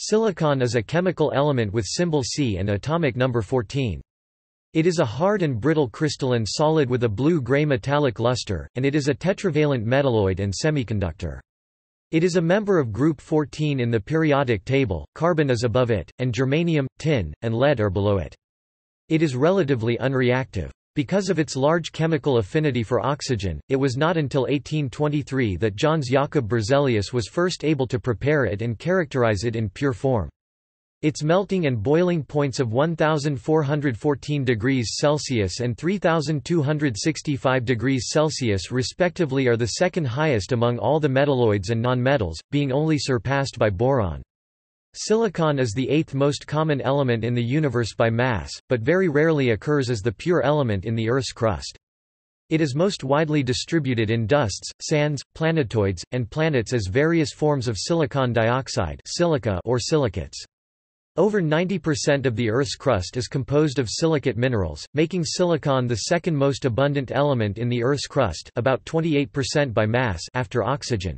Silicon is a chemical element with symbol Si and atomic number 14. It is a hard and brittle crystalline solid with a blue-gray metallic luster, and it is a tetravalent metalloid and semiconductor. It is a member of group 14 in the periodic table, carbon is above it, and germanium, tin, and lead are below it. It is relatively unreactive. Because of its large chemical affinity for oxygen, it was not until 1823 that Jöns Jakob Berzelius was first able to prepare it and characterize it in pure form. Its melting and boiling points of 1414 degrees Celsius and 3265 degrees Celsius respectively are the second highest among all the metalloids and nonmetals, being only surpassed by boron. Silicon is the eighth most common element in the universe by mass, but very rarely occurs as the pure element in the Earth's crust. It is most widely distributed in dusts, sands, planetoids, and planets as various forms of silicon dioxide silica or silicates. Over 90% of the Earth's crust is composed of silicate minerals, making silicon the second most abundant element in the Earth's crust about 28% by mass after oxygen.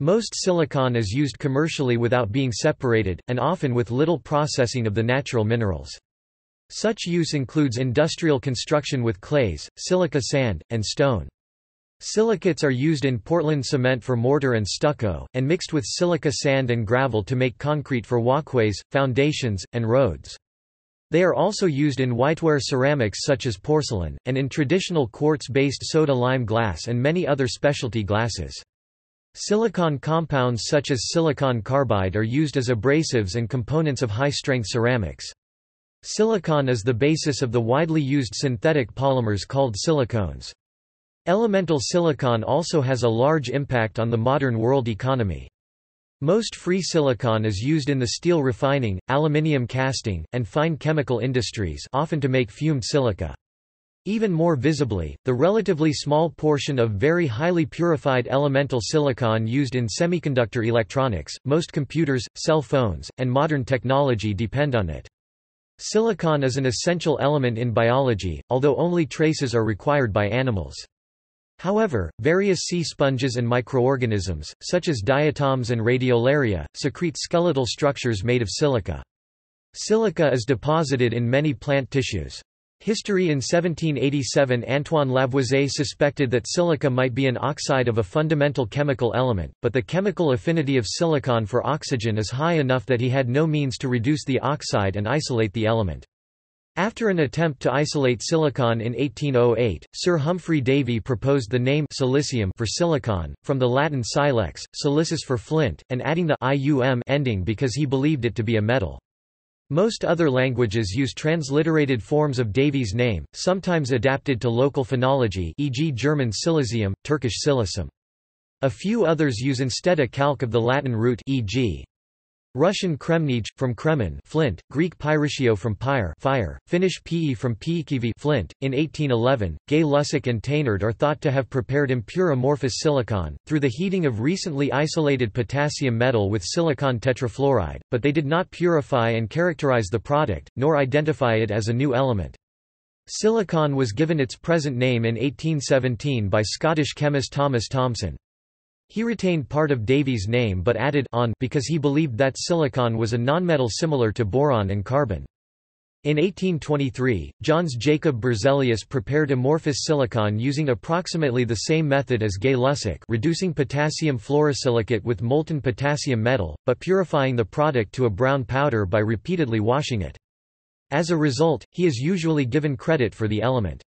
Most silicon is used commercially without being separated, and often with little processing of the natural minerals. Such use includes industrial construction with clays, silica sand, and stone. Silicates are used in Portland cement for mortar and stucco, and mixed with silica sand and gravel to make concrete for walkways, foundations, and roads. They are also used in whiteware ceramics such as porcelain, and in traditional quartz-based soda-lime glass and many other specialty glasses. Silicon compounds such as silicon carbide are used as abrasives and components of high-strength ceramics. Silicon is the basis of the widely used synthetic polymers called silicones. Elemental silicon also has a large impact on the modern world economy. Most free silicon is used in the steel refining, aluminium casting, and fine chemical industries often to make fumed silica. Even more visibly, the relatively small portion of very highly purified elemental silicon used in semiconductor electronics, most computers, cell phones, and modern technology depend on it. Silicon is an essential element in biology, although only traces are required by animals. However, various sea sponges and microorganisms, such as diatoms and radiolaria, secrete skeletal structures made of silica. Silica is deposited in many plant tissues. History in 1787 Antoine Lavoisier suspected that silica might be an oxide of a fundamental chemical element, but the chemical affinity of silicon for oxygen is high enough that he had no means to reduce the oxide and isolate the element. After an attempt to isolate silicon in 1808, Sir Humphry Davy proposed the name silicium for silicon, from the Latin silex, silicis for flint, and adding the ium ending because he believed it to be a metal. Most other languages use transliterated forms of Davy's name, sometimes adapted to local phonology e.g. German silesium, Turkish silicum. A few others use instead a calque of the Latin root e.g. Russian kremnij, from kremen flint, Greek pyritio from pyre fire, Finnish pe from piikivi flint. In 1811, Gay-Lussac and Thénard are thought to have prepared impure amorphous silicon, through the heating of recently isolated potassium metal with silicon tetrafluoride, but they did not purify and characterize the product, nor identify it as a new element. Silicon was given its present name in 1817 by Scottish chemist Thomas Thomson. He retained part of Davy's name but added on because he believed that silicon was a nonmetal similar to boron and carbon. In 1823, Jöns Jakob Berzelius prepared amorphous silicon using approximately the same method as Gay-Lussac reducing potassium fluorosilicate with molten potassium metal, but purifying the product to a brown powder by repeatedly washing it. As a result, he is usually given credit for the element's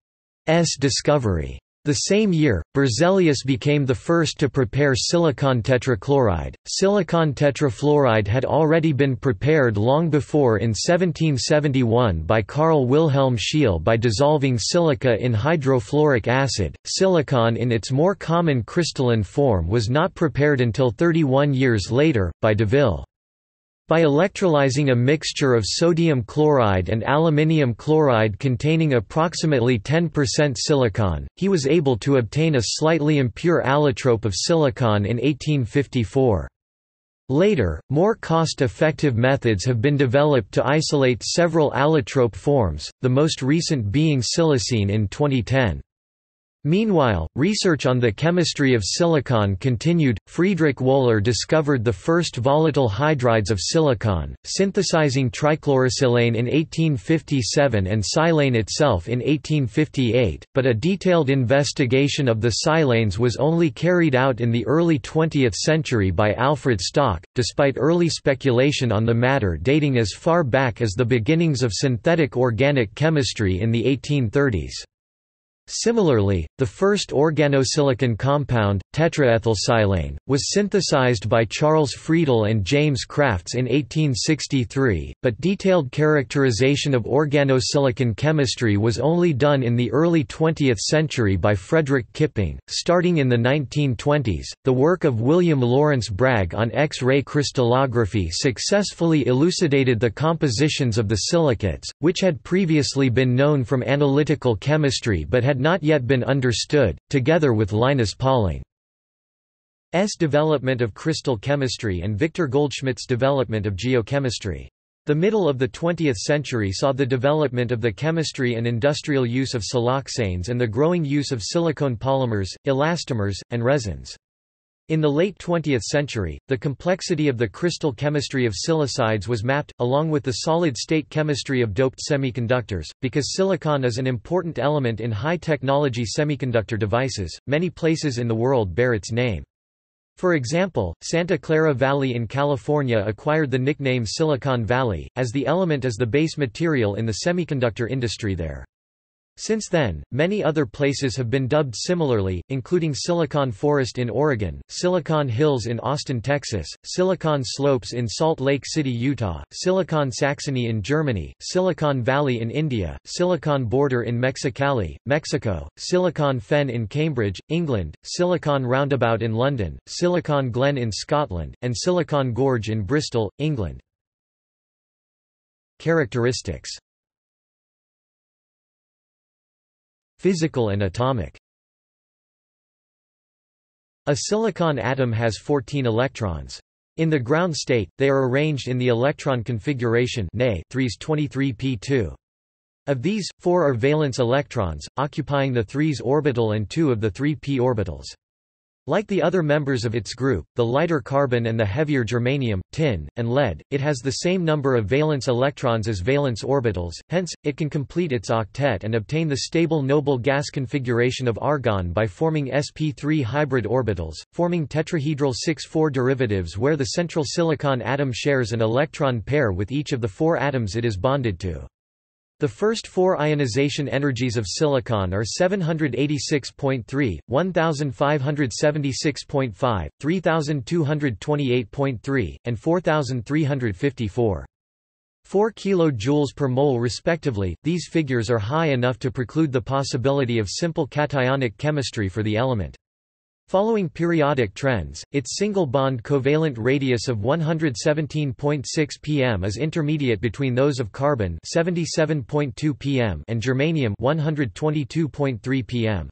discovery. The same year, Berzelius became the first to prepare silicon tetrachloride. Silicon tetrafluoride had already been prepared long before in 1771 by Carl Wilhelm Scheele by dissolving silica in hydrofluoric acid. Silicon in its more common crystalline form was not prepared until 31 years later, by Deville. By electrolyzing a mixture of sodium chloride and aluminium chloride containing approximately 10% silicon, he was able to obtain a slightly impure allotrope of silicon in 1854. Later, more cost-effective methods have been developed to isolate several allotrope forms, the most recent being silicene in 2010. Meanwhile, research on the chemistry of silicon continued. Friedrich Wöhler discovered the first volatile hydrides of silicon, synthesizing trichlorosilane in 1857 and silane itself in 1858, but a detailed investigation of the silanes was only carried out in the early 20th century by Alfred Stock, despite early speculation on the matter dating as far back as the beginnings of synthetic organic chemistry in the 1830s. Similarly, the first organosilicon compound, tetraethylsilane, was synthesized by Charles Friedel and James Crafts in 1863, but detailed characterization of organosilicon chemistry was only done in the early 20th century by Frederick Kipping. Starting in the 1920s, the work of William Lawrence Bragg on X-ray crystallography successfully elucidated the compositions of the silicates, which had previously been known from analytical chemistry but had not yet been understood, together with Linus Pauling's development of crystal chemistry and Victor Goldschmidt's development of geochemistry. The middle of the 20th century saw the development of the chemistry and industrial use of siloxanes and the growing use of silicone polymers, elastomers, and resins. In the late 20th century, the complexity of the crystal chemistry of silicides was mapped, along with the solid-state chemistry of doped semiconductors. Because silicon is an important element in high-technology semiconductor devices, many places in the world bear its name. For example, Santa Clara Valley in California acquired the nickname Silicon Valley, as the element is the base material in the semiconductor industry there. Since then, many other places have been dubbed similarly, including Silicon Forest in Oregon, Silicon Hills in Austin, Texas, Silicon Slopes in Salt Lake City, Utah, Silicon Saxony in Germany, Silicon Valley in India, Silicon Border in Mexicali, Mexico, Silicon Fen in Cambridge, England, Silicon Roundabout in London, Silicon Glen in Scotland, and Silicon Gorge in Bristol, England. Characteristics Physical and atomic A silicon atom has 14 electrons. In the ground state, they are arranged in the electron configuration Ne 3's 23p2. Of these, four are valence electrons, occupying the 3s orbital and two of the 3p orbitals. Like the other members of its group, the lighter carbon and the heavier germanium, tin, and lead, it has the same number of valence electrons as valence orbitals, hence, it can complete its octet and obtain the stable noble gas configuration of argon by forming sp3 hybrid orbitals, forming tetrahedral 6-4 derivatives where the central silicon atom shares an electron pair with each of the four atoms it is bonded to. The first four ionization energies of silicon are 786.3, 1576.5, 3228.3, and 4354. 4 kJ per mole respectively, these figures are high enough to preclude the possibility of simple cationic chemistry for the element. Following periodic trends, its single bond covalent radius of 117.6 pm is intermediate between those of carbon 77.2 pm and germanium 122.3 pm.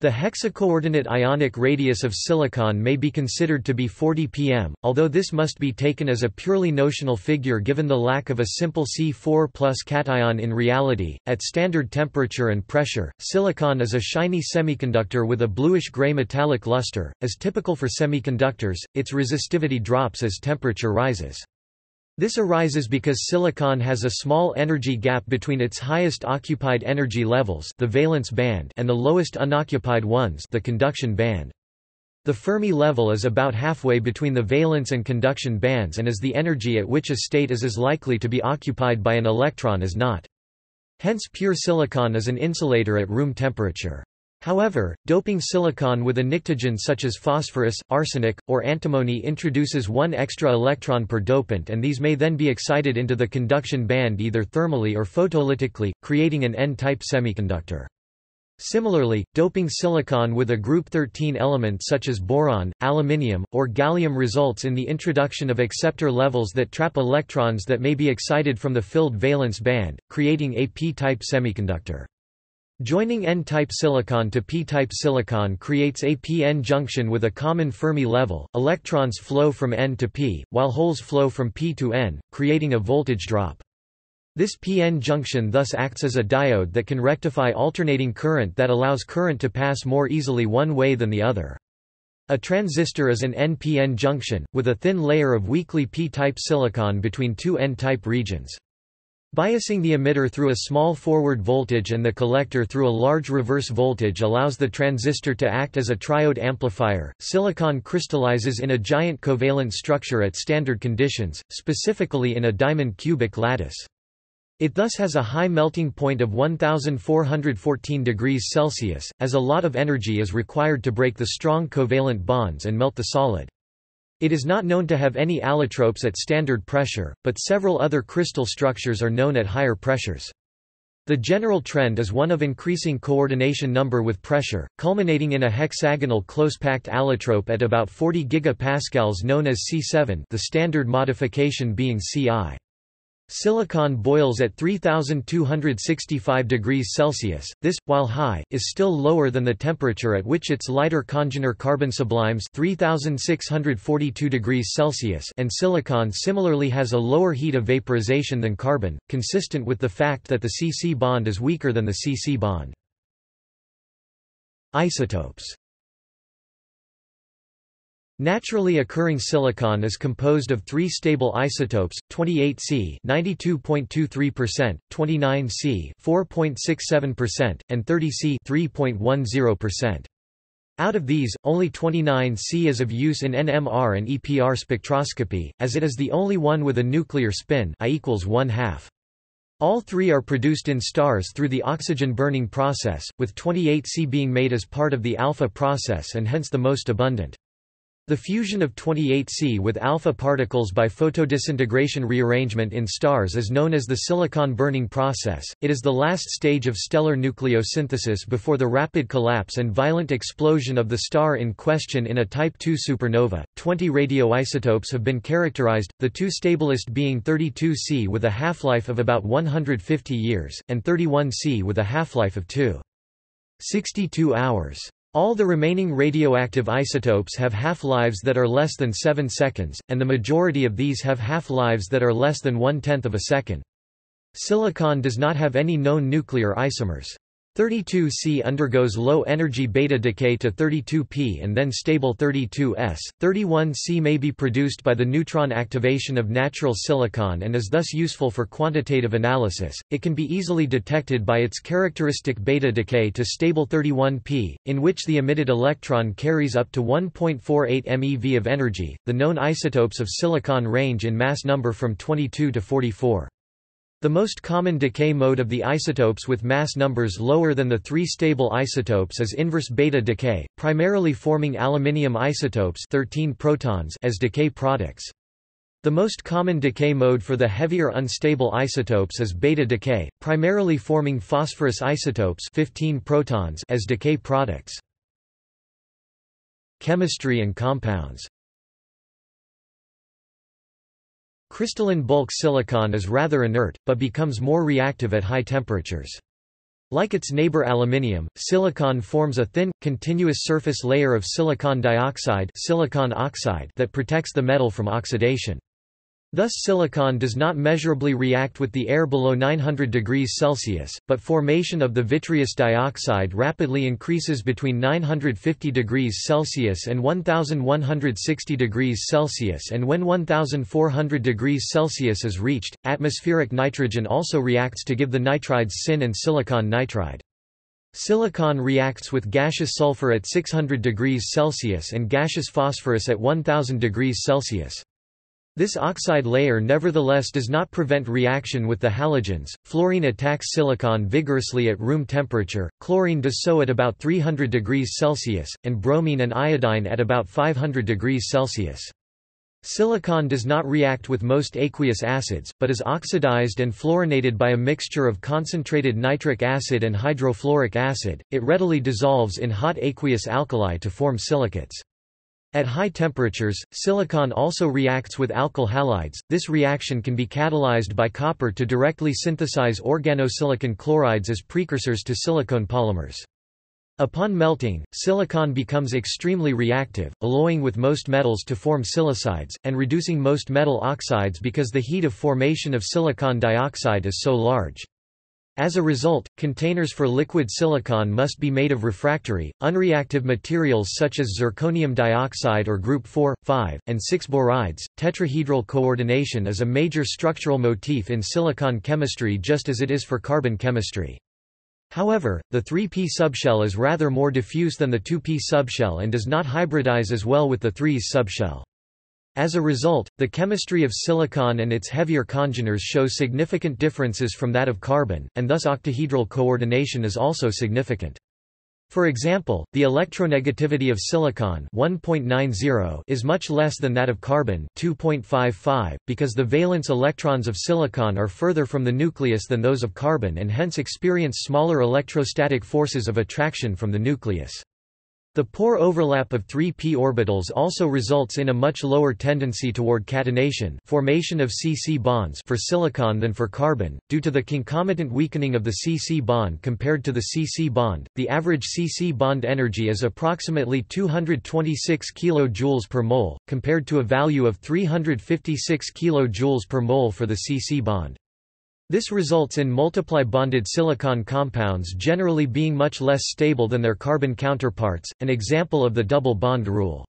The hexacoordinate ionic radius of silicon may be considered to be 40 pm, although this must be taken as a purely notional figure given the lack of a simple C4 plus cation in reality. At standard temperature and pressure, silicon is a shiny semiconductor with a bluish-gray metallic luster. As typical for semiconductors, its resistivity drops as temperature rises. This arises because silicon has a small energy gap between its highest occupied energy levels the valence band and the lowest unoccupied ones the conduction band. The Fermi level is about halfway between the valence and conduction bands and is the energy at which a state is as likely to be occupied by an electron as not. Hence pure silicon is an insulator at room temperature. However, doping silicon with a pnictogen such as phosphorus, arsenic, or antimony introduces one extra electron per dopant and these may then be excited into the conduction band either thermally or photolytically, creating an N-type semiconductor. Similarly, doping silicon with a group 13 element such as boron, aluminium, or gallium results in the introduction of acceptor levels that trap electrons that may be excited from the filled valence band, creating a p-type semiconductor. Joining N-type silicon to p-type silicon creates a p-n junction with a common Fermi level. Electrons flow from N to p, while holes flow from p to N, creating a voltage drop. This p-n junction thus acts as a diode that can rectify alternating current that allows current to pass more easily one way than the other. A transistor is an NPN junction, with a thin layer of weakly p-type silicon between two n-type regions. Biasing the emitter through a small forward voltage and the collector through a large reverse voltage allows the transistor to act as a triode amplifier. Silicon crystallizes in a giant covalent structure at standard conditions, specifically in a diamond cubic lattice. It thus has a high melting point of 1414 degrees Celsius, as a lot of energy is required to break the strong covalent bonds and melt the solid. It is not known to have any allotropes at standard pressure, but several other crystal structures are known at higher pressures. The general trend is one of increasing coordination number with pressure, culminating in a hexagonal close-packed allotrope at about 40 gigapascals known as C7 the standard modification being Ci. Silicon boils at 3265 degrees Celsius. This, while high, is still lower than the temperature at which its lighter congener carbon sublimes 3642 degrees Celsius and silicon similarly has a lower heat of vaporization than carbon, consistent with the fact that the CC bond is weaker than the CC bond. Isotopes Naturally occurring silicon is composed of three stable isotopes, 28C 92.23%, 29C 4.67%, and 30C 3.10%. Out of these, only 29C is of use in NMR and EPR spectroscopy, as it is the only one with a nuclear spin I equals 1 half. All three are produced in stars through the oxygen burning process, with 28C being made as part of the alpha process and hence the most abundant. The fusion of 28C with alpha particles by photodisintegration rearrangement in stars is known as the silicon burning process. It is the last stage of stellar nucleosynthesis before the rapid collapse and violent explosion of the star in question in a Type II supernova. 20 radioisotopes have been characterized, the two stablest being 32C with a half-life of about 150 years, and 31C with a half-life of 2.62 hours. All the remaining radioactive isotopes have half-lives that are less than 7 seconds, and the majority of these have half-lives that are less than one-tenth of a second. Silicon does not have any known nuclear isomers. 32C undergoes low-energy beta decay to 32P and then stable 32S. 31C may be produced by the neutron activation of natural silicon and is thus useful for quantitative analysis. It can be easily detected by its characteristic beta decay to stable 31P, in which the emitted electron carries up to 1.48 MeV of energy. The known isotopes of silicon range in mass number from 22 to 44. The most common decay mode of the isotopes with mass numbers lower than the three stable isotopes is inverse beta decay, primarily forming aluminium isotopes 13 protons as decay products. The most common decay mode for the heavier unstable isotopes is beta decay, primarily forming phosphorus isotopes 15 protons as decay products. Chemistry and compounds Crystalline bulk silicon is rather inert, but becomes more reactive at high temperatures. Like its neighbor aluminium, silicon forms a thin, continuous surface layer of silicon dioxide, silicon oxide that protects the metal from oxidation. Thus silicon does not measurably react with the air below 900 degrees Celsius, but formation of the vitreous dioxide rapidly increases between 950 degrees Celsius and 1160 degrees Celsius and when 1400 degrees Celsius is reached, atmospheric nitrogen also reacts to give the nitrides sin and silicon nitride. Silicon reacts with gaseous sulfur at 600 degrees Celsius and gaseous phosphorus at 1000 degrees Celsius. This oxide layer nevertheless does not prevent reaction with the halogens. Fluorine attacks silicon vigorously at room temperature, chlorine does so at about 300 degrees Celsius, and bromine and iodine at about 500 degrees Celsius. Silicon does not react with most aqueous acids, but is oxidized and fluorinated by a mixture of concentrated nitric acid and hydrofluoric acid. It readily dissolves in hot aqueous alkali to form silicates. At high temperatures, silicon also reacts with alkyl halides. This reaction can be catalyzed by copper to directly synthesize organosilicon chlorides as precursors to silicone polymers. Upon melting, silicon becomes extremely reactive, alloying with most metals to form silicides, and reducing most metal oxides because the heat of formation of silicon dioxide is so large. As a result, containers for liquid silicon must be made of refractory, unreactive materials such as zirconium dioxide or group 4, 5, and 6 borides. Tetrahedral coordination is a major structural motif in silicon chemistry just as it is for carbon chemistry. However, the 3p subshell is rather more diffuse than the 2p subshell and does not hybridize as well with the 3s subshell. As a result, the chemistry of silicon and its heavier congeners show significant differences from that of carbon, and thus octahedral coordination is also significant. For example, the electronegativity of silicon 1.90 is much less than that of carbon 2.55, because the valence electrons of silicon are further from the nucleus than those of carbon and hence experience smaller electrostatic forces of attraction from the nucleus. The poor overlap of 3p orbitals also results in a much lower tendency toward catenation formation of C-C bonds for silicon than for carbon, due to the concomitant weakening of the C-C bond compared to the C-C bond. The average C-C bond energy is approximately 226 kJ per mole, compared to a value of 356 kJ per mole for the C-C bond. This results in multiply bonded silicon compounds generally being much less stable than their carbon counterparts, an example of the double bond rule.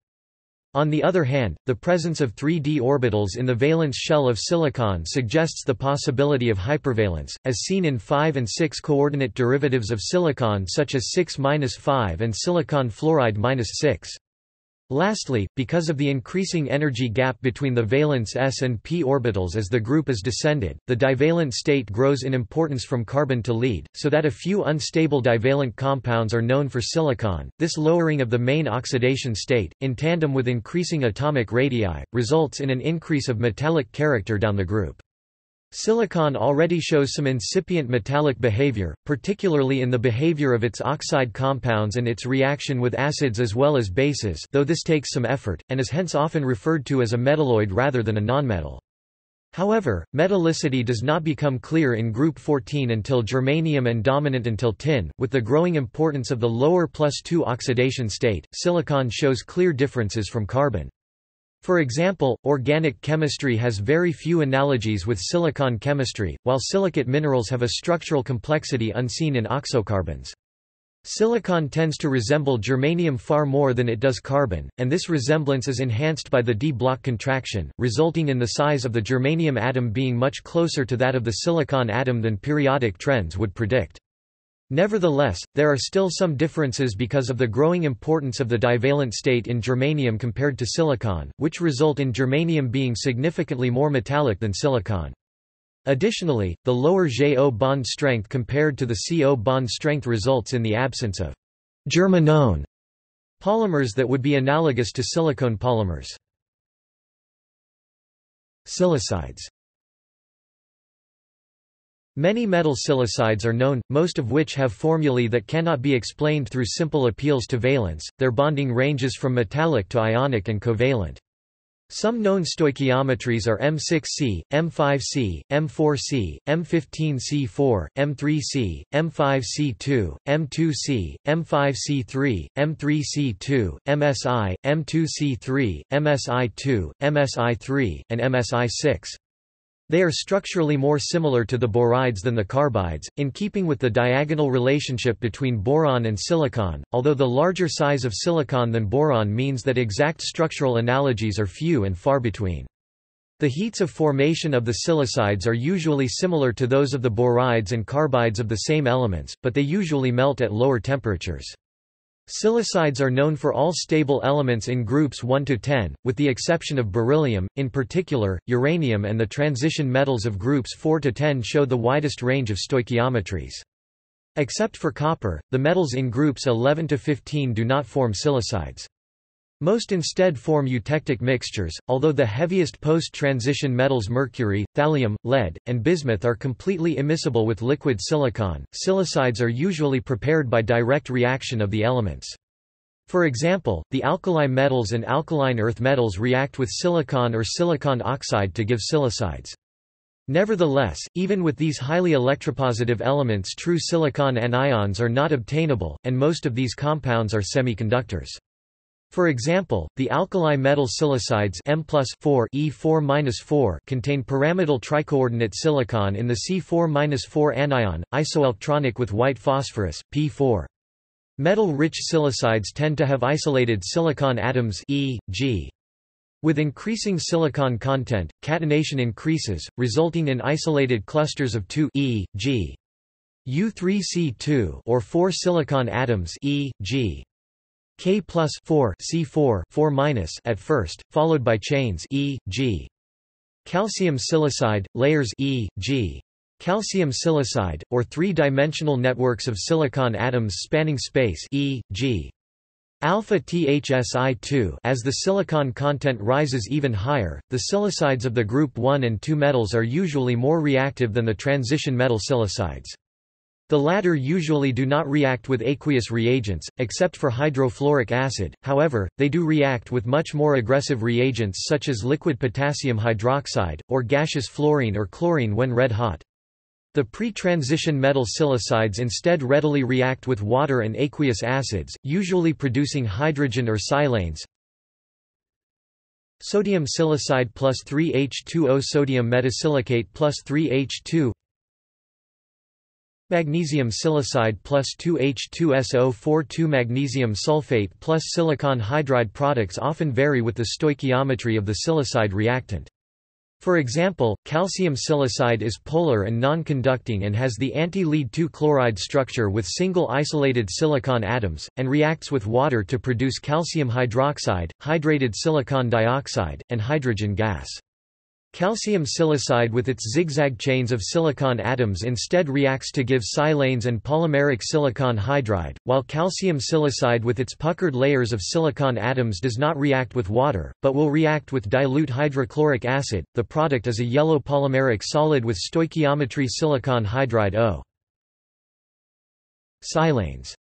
On the other hand, the presence of 3d orbitals in the valence shell of silicon suggests the possibility of hypervalence, as seen in 5 and 6 coordinate derivatives of silicon such as 6-5 and silicon fluoride-6. Lastly, because of the increasing energy gap between the valence s and p orbitals as the group is descended, the divalent state grows in importance from carbon to lead, so that a few unstable divalent compounds are known for silicon. This lowering of the main oxidation state, in tandem with increasing atomic radii, results in an increase of metallic character down the group. Silicon already shows some incipient metallic behavior, particularly in the behavior of its oxide compounds and its reaction with acids as well as bases though this takes some effort, and is hence often referred to as a metalloid rather than a nonmetal. However, metallicity does not become clear in group 14 until germanium and dominant until tin. With the growing importance of the lower plus 2 oxidation state, silicon shows clear differences from carbon. For example, organic chemistry has very few analogies with silicon chemistry, while silicate minerals have a structural complexity unseen in oxocarbons. Silicon tends to resemble germanium far more than it does carbon, and this resemblance is enhanced by the d-block contraction, resulting in the size of the germanium atom being much closer to that of the silicon atom than periodic trends would predict. Nevertheless, there are still some differences because of the growing importance of the divalent state in germanium compared to silicon, which result in germanium being significantly more metallic than silicon. Additionally, the lower J-O bond strength compared to the CO bond strength results in the absence of germanone polymers that would be analogous to silicone polymers. Silicides Many metal silicides are known, most of which have formulae that cannot be explained through simple appeals to valence, their bonding ranges from metallic to ionic and covalent. Some known stoichiometries are M6C, M5C, M4C, M15C4, M3C, M5C2, M2C, M5C3, M3C2, MSI, M2C3, MSI2, MSI3, and MSI6. They are structurally more similar to the borides than the carbides, in keeping with the diagonal relationship between boron and silicon, although the larger size of silicon than boron means that exact structural analogies are few and far between. The heats of formation of the silicides are usually similar to those of the borides and carbides of the same elements, but they usually melt at lower temperatures. Silicides are known for all stable elements in groups 1 to 10, with the exception of beryllium, in particular, uranium and the transition metals of groups 4 to 10 show the widest range of stoichiometries. Except for copper, the metals in groups 11 to 15 do not form silicides. Most instead form eutectic mixtures, although the heaviest post-transition metals mercury, thallium, lead, and bismuth are completely immiscible with liquid silicon. Silicides are usually prepared by direct reaction of the elements. For example, the alkali metals and alkaline earth metals react with silicon or silicon oxide to give silicides. Nevertheless, even with these highly electropositive elements true silicon anions are not obtainable, and most of these compounds are semiconductors. For example, the alkali metal silicides M 4 E4 contain pyramidal tricoordinate silicon in the C4 anion, isoelectronic with white phosphorus, P4. Metal-rich silicides tend to have isolated silicon atoms E, G. With increasing silicon content, catenation increases, resulting in isolated clusters of 2 E, G. U3C2 or 4 silicon atoms E, G. K plus 4 C4 4 minus at first, followed by chains E, G. Calcium silicide, layers E, G. Calcium silicide, or three-dimensional networks of silicon atoms spanning space E, G. Alpha THSI2 As the silicon content rises even higher, the silicides of the group 1 and 2 metals are usually more reactive than the transition metal silicides. The latter usually do not react with aqueous reagents, except for hydrofluoric acid, however, they do react with much more aggressive reagents such as liquid potassium hydroxide, or gaseous fluorine or chlorine when red hot. The pre-transition metal silicides instead readily react with water and aqueous acids, usually producing hydrogen or silanes. Sodium silicide plus 3H2O Sodium metasilicate plus 3H2 Magnesium silicide plus 2H2SO4 2 Magnesium sulfate plus silicon hydride products often vary with the stoichiometry of the silicide reactant. For example, calcium silicide is polar and non-conducting and has the anti-lead 2 chloride structure with single isolated silicon atoms, and reacts with water to produce calcium hydroxide, hydrated silicon dioxide, and hydrogen gas. Calcium silicide with its zigzag chains of silicon atoms instead reacts to give silanes and polymeric silicon hydride, while calcium silicide with its puckered layers of silicon atoms does not react with water, but will react with dilute hydrochloric acid. The product is a yellow polymeric solid with stoichiometry silicon hydride O. Silanes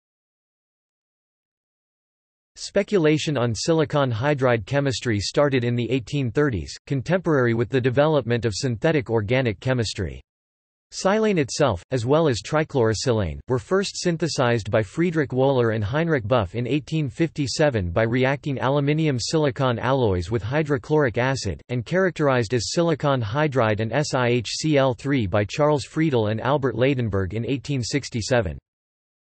Speculation on silicon hydride chemistry started in the 1830s, contemporary with the development of synthetic organic chemistry. Silane itself, as well as trichlorosilane, were first synthesized by Friedrich Wöhler and Heinrich Buff in 1857 by reacting aluminium-silicon alloys with hydrochloric acid, and characterized as silicon hydride and SiHCl3 by Charles Friedel and Albert Ladenburg in 1867.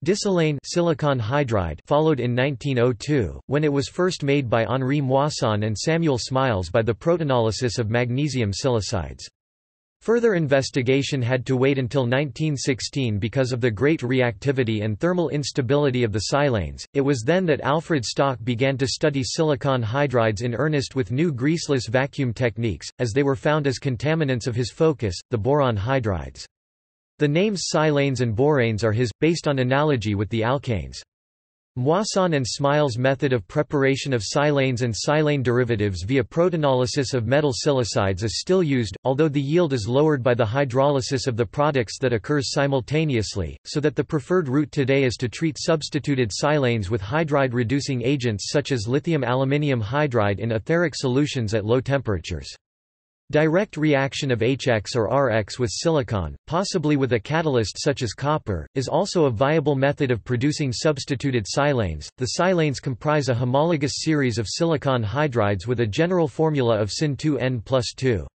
Disilane silicon hydride followed in 1902, when it was first made by Henri Moissan and Samuel Smiles by the protonolysis of magnesium silicides. Further investigation had to wait until 1916 because of the great reactivity and thermal instability of the silanes. It was then that Alfred Stock began to study silicon hydrides in earnest with new greaseless vacuum techniques, as they were found as contaminants of his focus, the boron hydrides. The names silanes and boranes are his, based on analogy with the alkanes. Moissan and Smiles' method of preparation of silanes and silane derivatives via protonolysis of metal silicides is still used, although the yield is lowered by the hydrolysis of the products that occurs simultaneously, so that the preferred route today is to treat substituted silanes with hydride-reducing agents such as lithium aluminium hydride in etheric solutions at low temperatures. Direct reaction of HX or RX with silicon, possibly with a catalyst such as copper, is also a viable method of producing substituted silanes. The silanes comprise a homologous series of silicon hydrides with a general formula of Sin2N plus 2.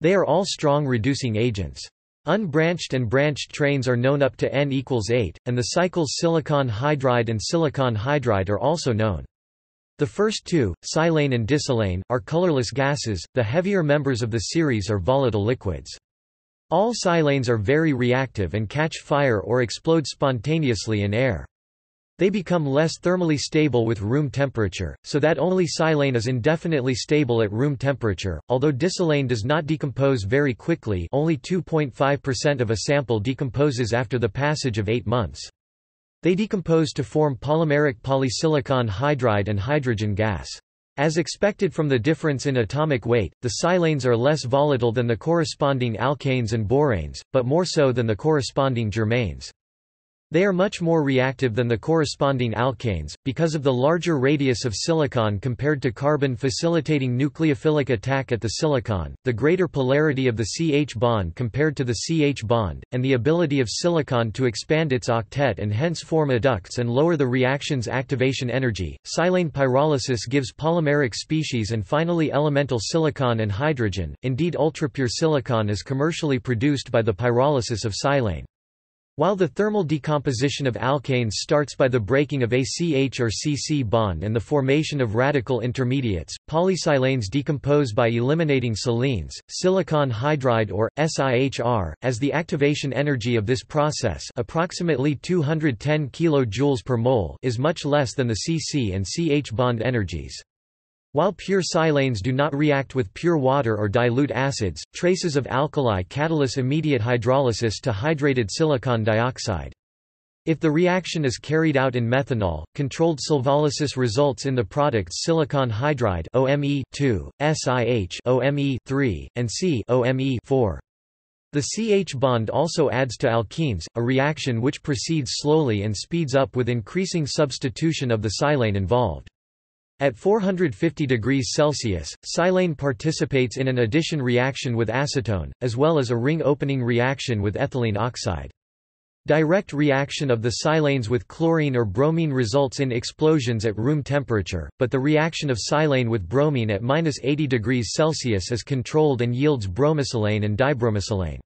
They are all strong reducing agents. Unbranched and branched trains are known up to N equals 8, and the cycles silicon hydride and silicon hydride are also known. The first two, silane and disilane, are colorless gases, the heavier members of the series are volatile liquids. All silanes are very reactive and catch fire or explode spontaneously in air. They become less thermally stable with room temperature, so that only silane is indefinitely stable at room temperature, although disilane does not decompose very quickly only 2.5% of a sample decomposes after the passage of 8 months. They decompose to form polymeric polysilicon hydride and hydrogen gas. As expected from the difference in atomic weight, the silanes are less volatile than the corresponding alkanes and boranes, but more so than the corresponding germanes. They are much more reactive than the corresponding alkanes, because of the larger radius of silicon compared to carbon facilitating nucleophilic attack at the silicon, the greater polarity of the CH bond compared to the CH bond, and the ability of silicon to expand its octet and hence form adducts and lower the reaction's activation energy. Silane pyrolysis gives polymeric species and finally elemental silicon and hydrogen, indeed ultrapure silicon is commercially produced by the pyrolysis of silane. While the thermal decomposition of alkanes starts by the breaking of a CH or CC bond and the formation of radical intermediates, polysilanes decompose by eliminating silenes, silicon hydride or, SiHr, as the activation energy of this process approximately 210 kJ per mole is much less than the CC and CH bond energies. While pure silanes do not react with pure water or dilute acids, traces of alkali catalyze immediate hydrolysis to hydrated silicon dioxide. If the reaction is carried out in methanol, controlled solvolysis results in the products silicon hydride OME 2, SiH OME 3, and C OME 4. The CH bond also adds to alkenes, a reaction which proceeds slowly and speeds up with increasing substitution of the silane involved. At 450 degrees Celsius, silane participates in an addition reaction with acetone, as well as a ring-opening reaction with ethylene oxide. Direct reaction of the silanes with chlorine or bromine results in explosions at room temperature, but the reaction of silane with bromine at 80 degrees Celsius is controlled and yields bromosilane and dibromosilane.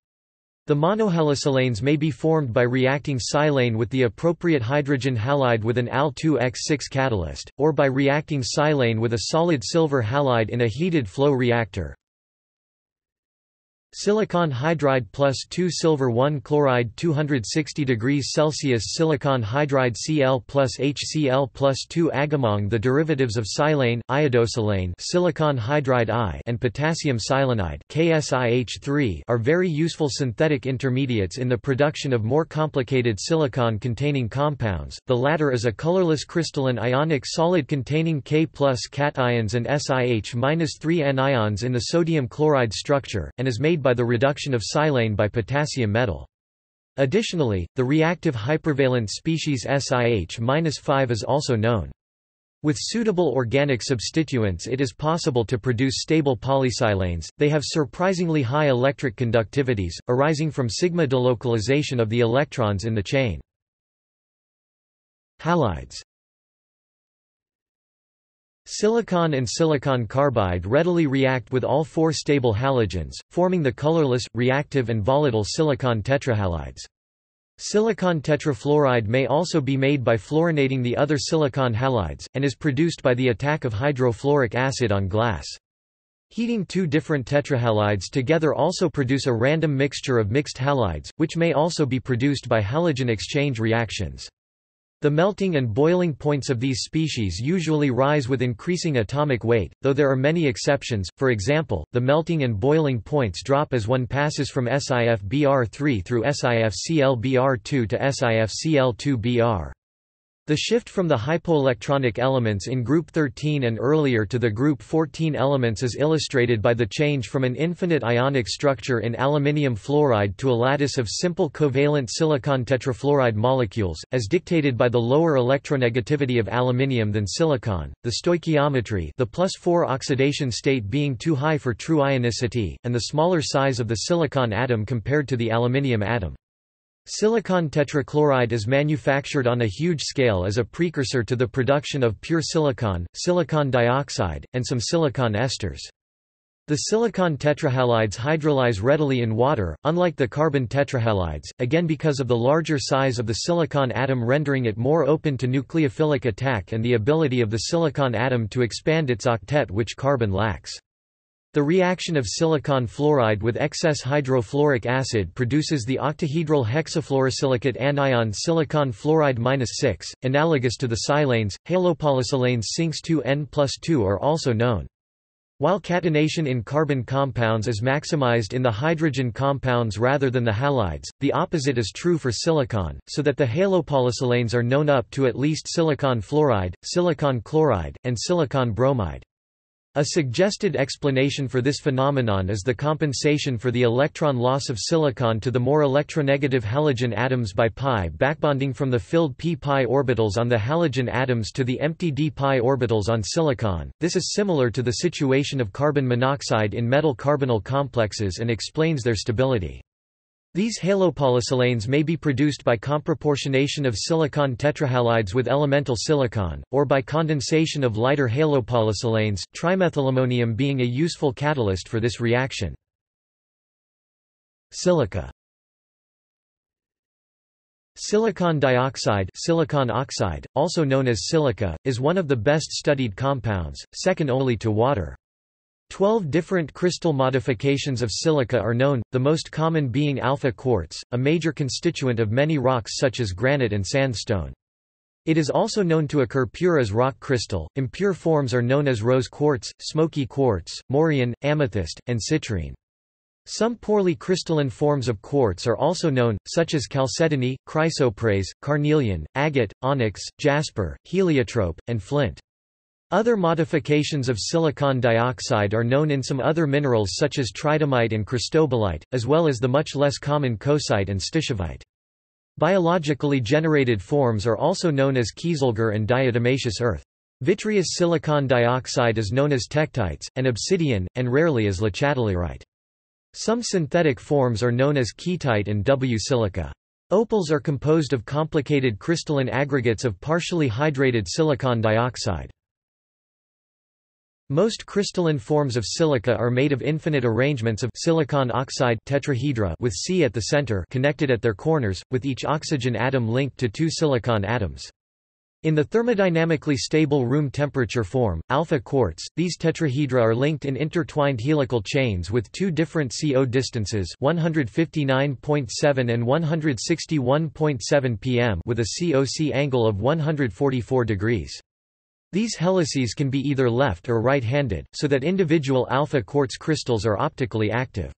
The monohalosilanes may be formed by reacting silane with the appropriate hydrogen halide with an Al2X6 catalyst, or by reacting silane with a solid silver halide in a heated flow reactor. Silicon hydride plus 2 silver 1 chloride 260 degrees Celsius Silicon hydride Cl plus HCl plus 2 agamong The derivatives of silane, iodosilane silicon hydride I and potassium silanide KSIH3 are very useful synthetic intermediates in the production of more complicated silicon-containing compounds, the latter is a colorless crystalline ionic solid containing K plus cations and SiH-3 anions in the sodium chloride structure, and is made by the reduction of silane by potassium metal. Additionally, the reactive hypervalent species SiH-5 is also known. With suitable organic substituents it is possible to produce stable polysilanes, they have surprisingly high electric conductivities, arising from sigma delocalization of the electrons in the chain. Halides Silicon and silicon carbide readily react with all four stable halogens, forming the colorless, reactive and volatile silicon tetrahalides. Silicon tetrafluoride may also be made by fluorinating the other silicon halides, and is produced by the attack of hydrofluoric acid on glass. Heating two different tetrahalides together also produce a random mixture of mixed halides, which may also be produced by halogen exchange reactions. The melting and boiling points of these species usually rise with increasing atomic weight, though there are many exceptions, for example, the melting and boiling points drop as one passes from SiFBr3 through SiFClBr2 to SiFCl2Br. The shift from the hypoelectronic elements in group 13 and earlier to the group 14 elements is illustrated by the change from an infinite ionic structure in aluminium fluoride to a lattice of simple covalent silicon tetrafluoride molecules, as dictated by the lower electronegativity of aluminium than silicon, the stoichiometry the plus 4 oxidation state being too high for true ionicity, and the smaller size of the silicon atom compared to the aluminium atom. Silicon tetrachloride is manufactured on a huge scale as a precursor to the production of pure silicon, silicon dioxide, and some silicon esters. The silicon tetrahalides hydrolyze readily in water, unlike the carbon tetrahalides, again because of the larger size of the silicon atom rendering it more open to nucleophilic attack and the ability of the silicon atom to expand its octet which carbon lacks. The reaction of silicon fluoride with excess hydrofluoric acid produces the octahedral hexafluorosilicate anion silicon fluoride 6, analogous to the silanes. Halopolysilanes Sinks 2N plus 2 are also known. While catenation in carbon compounds is maximized in the hydrogen compounds rather than the halides, the opposite is true for silicon, so that the halopolysilanes are known up to at least silicon fluoride, silicon chloride, and silicon bromide. A suggested explanation for this phenomenon is the compensation for the electron loss of silicon to the more electronegative halogen atoms by pi backbonding from the filled p-pi orbitals on the halogen atoms to the empty d-pi orbitals on silicon. This is similar to the situation of carbon monoxide in metal carbonyl complexes and explains their stability. These halopolysilanes may be produced by comproportionation of silicon tetrahalides with elemental silicon, or by condensation of lighter halopolysilanes, trimethylammonium being a useful catalyst for this reaction. Silica Silicon dioxide silicon oxide, also known as silica, is one of the best studied compounds, second only to water. Twelve different crystal modifications of silica are known, the most common being alpha quartz, a major constituent of many rocks such as granite and sandstone. It is also known to occur pure as rock crystal. Impure forms are known as rose quartz, smoky quartz, morion, amethyst, and citrine. Some poorly crystalline forms of quartz are also known, such as chalcedony, chrysoprase, carnelian, agate, onyx, jasper, heliotrope, and flint. Other modifications of silicon dioxide are known in some other minerals such as tridymite and cristobalite, as well as the much less common coesite and stishovite. Biologically generated forms are also known as kieselguhr and diatomaceous earth. Vitreous silicon dioxide is known as tektites, and obsidian, and rarely as lechatelierite. Some synthetic forms are known as keatite and W-silica. Opals are composed of complicated crystalline aggregates of partially hydrated silicon dioxide. Most crystalline forms of silica are made of infinite arrangements of silicon oxide tetrahedra with C at the center connected at their corners, with each oxygen atom linked to two silicon atoms. In the thermodynamically stable room temperature form, alpha quartz, these tetrahedra are linked in intertwined helical chains with two different CO distances 159.7 and 161.7 pm with a COC angle of 144 degrees. These helices can be either left or right-handed, so that individual alpha quartz crystals are optically active.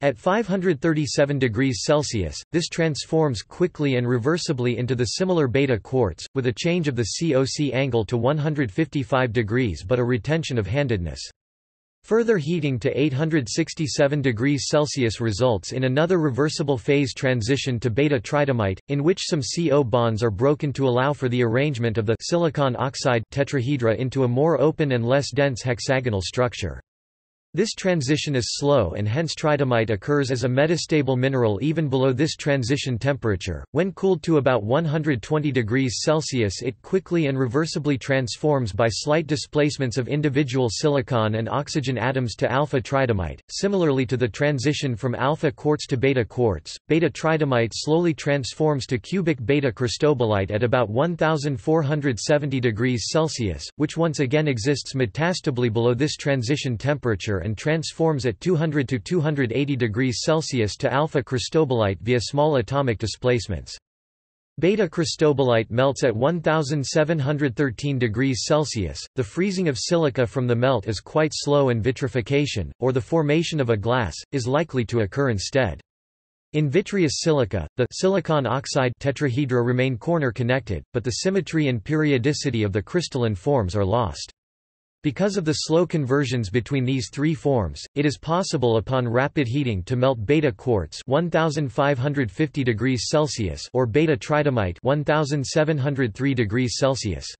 At 537 degrees Celsius, this transforms quickly and reversibly into the similar beta quartz, with a change of the COC angle to 155 degrees but a retention of handedness. Further heating to 867 degrees Celsius results in another reversible phase transition to beta tridymite, in which some CO bonds are broken to allow for the arrangement of the silicon oxide tetrahedra into a more open and less dense hexagonal structure. This transition is slow and hence tridymite occurs as a metastable mineral even below this transition temperature. When cooled to about 120 degrees Celsius it quickly and reversibly transforms by slight displacements of individual silicon and oxygen atoms to alpha tridymite. Similarly to the transition from alpha quartz to beta quartz, beta tridymite slowly transforms to cubic beta cristobalite at about 1470 degrees Celsius, which once again exists metastably below this transition temperature and transforms at 200 to 280 degrees Celsius to alpha cristobalite via small atomic displacements. Beta cristobalite melts at 1713 degrees Celsius. The freezing of silica from the melt is quite slow and vitrification, or the formation of a glass, is likely to occur instead. In vitreous silica, the silicon oxide tetrahedra remain corner connected, but the symmetry and periodicity of the crystalline forms are lost. Because of the slow conversions between these three forms, it is possible upon rapid heating to melt beta quartz 1550 degrees Celsius or beta tridymite 1703 degrees Celsius.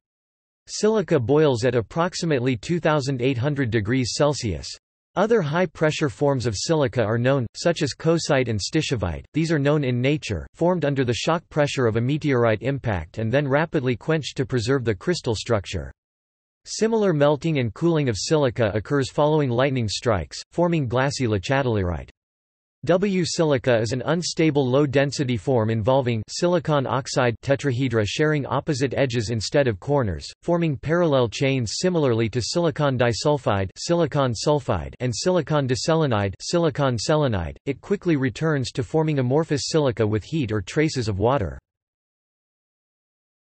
Silica boils at approximately 2800 degrees Celsius. Other high-pressure forms of silica are known, such as coesite and stishovite. These are known in nature, formed under the shock pressure of a meteorite impact and then rapidly quenched to preserve the crystal structure. Similar melting and cooling of silica occurs following lightning strikes, forming glassy lechatelierite. W-silica is an unstable low-density form involving silicon oxide tetrahedra sharing opposite edges instead of corners, forming parallel chains similarly to silicon disulfide, silicon sulfide and silicon diselenide, silicon selenide. It quickly returns to forming amorphous silica with heat or traces of water.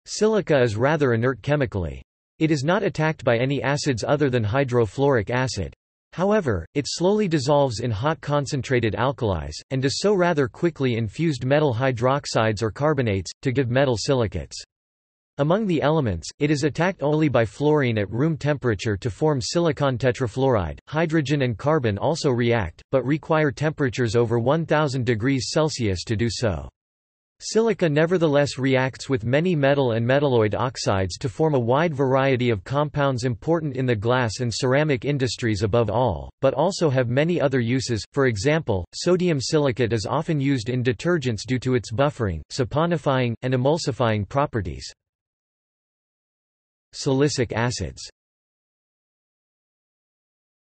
Silica is rather inert chemically. It is not attacked by any acids other than hydrofluoric acid. However, it slowly dissolves in hot concentrated alkalis, and does so rather quickly in fused metal hydroxides or carbonates, to give metal silicates. Among the elements, it is attacked only by fluorine at room temperature to form silicon tetrafluoride. Hydrogen and carbon also react, but require temperatures over 1000 degrees Celsius to do so. Silica nevertheless reacts with many metal and metalloid oxides to form a wide variety of compounds important in the glass and ceramic industries above all, but also have many other uses, for example, sodium silicate is often used in detergents due to its buffering, saponifying, and emulsifying properties. Silicic acids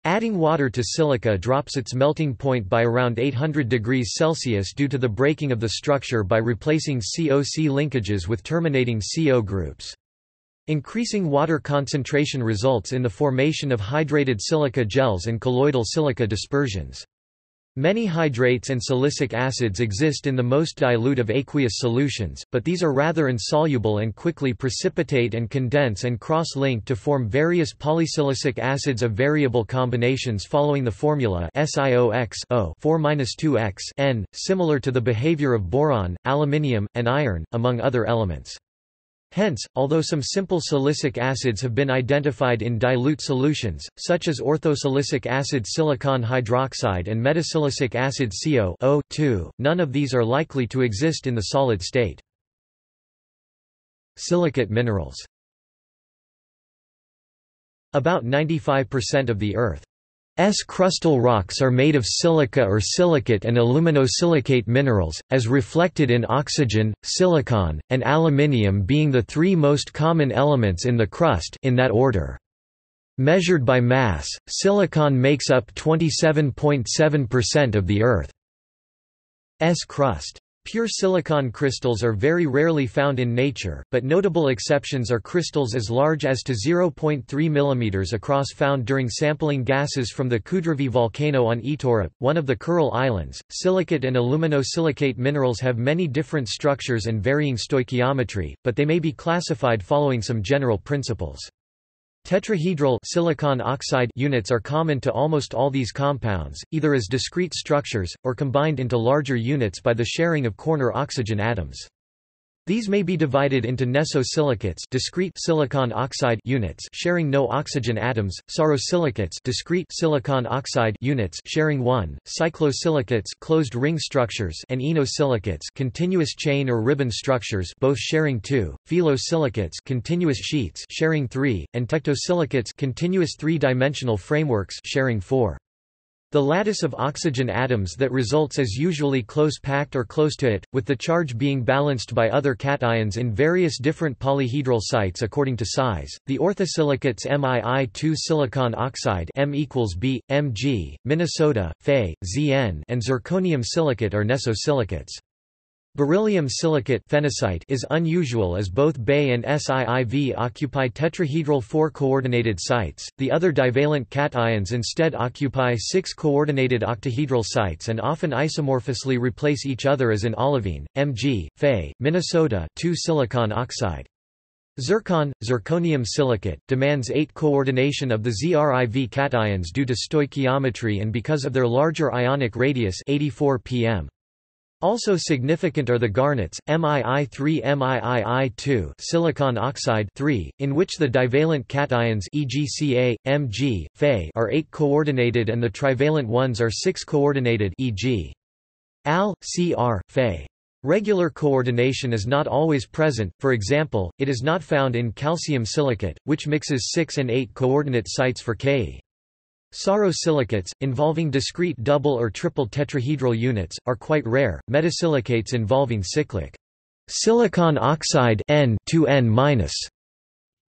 Adding water to silica drops its melting point by around 800 degrees Celsius due to the breaking of the structure by replacing COC linkages with terminating CO groups. Increasing water concentration results in the formation of hydrated silica gels and colloidal silica dispersions. Many hydrates and silicic acids exist in the most dilute of aqueous solutions, but these are rather insoluble and quickly precipitate and condense and cross-link to form various polysilicic acids of variable combinations following the formula SiOX 4-2X N, similar to the behavior of boron, aluminium, and iron, among other elements. Hence, although some simple silicic acids have been identified in dilute solutions, such as orthosilicic acid silicon hydroxide and metasilicic acid CO none of these are likely to exist in the solid state. Silicate minerals About 95% of the Earth crustal rocks are made of silica or silicate and aluminosilicate minerals, as reflected in oxygen, silicon, and aluminium being the three most common elements in the crust in that order. Measured by mass, silicon makes up 27.7% of the Earth's crust. Pure silicon crystals are very rarely found in nature, but notable exceptions are crystals as large as to 0.3 mm across found during sampling gases from the Kudriavy volcano on Iturup, one of the Kuril Islands. Silicate and aluminosilicate minerals have many different structures and varying stoichiometry, but they may be classified following some general principles. Tetrahedral silicon oxide units are common to almost all these compounds, either as discrete structures, or combined into larger units by the sharing of corner oxygen atoms. These may be divided into nesosilicates discrete silicon oxide units sharing no oxygen atoms, sorosilicates discrete silicon oxide units sharing one, cyclosilicates closed ring structures and inosilicates continuous chain or ribbon structures both sharing two, phyllosilicates continuous sheets sharing three, and tectosilicates continuous three-dimensional frameworks sharing four. The lattice of oxygen atoms that results is usually close-packed or close to it, with the charge being balanced by other cations in various different polyhedral sites according to size. The orthosilicates MiI2 silicon oxide M equals B, Mg, Minnesota, Fe, Zn, and zirconium silicate are nesosilicates. Beryllium silicate is unusual as both Be and SiIV occupy tetrahedral 4-coordinated sites, the other divalent cations instead occupy 6-coordinated octahedral sites and often isomorphously replace each other as in olivine, Mg, Fe, Minnesota 2 silicon oxide. Zircon, zirconium silicate, demands 8 coordination of the ZrIV cations due to stoichiometry and because of their larger ionic radius 84 pm. Also significant are the garnets, MiI3 MiII2 silicon oxide 3, in which the divalent cations e.g. Ca, Mg, Fe are 8 coordinated and the trivalent ones are 6 coordinated e.g. Al, Cr, Fe. Regular coordination is not always present, for example, it is not found in calcium silicate, which mixes 6 and 8 coordinate sites for Ke. Sorosilicates, involving discrete double or triple tetrahedral units, are quite rare. Metasilicates involving cyclic silicon oxide N 2N-.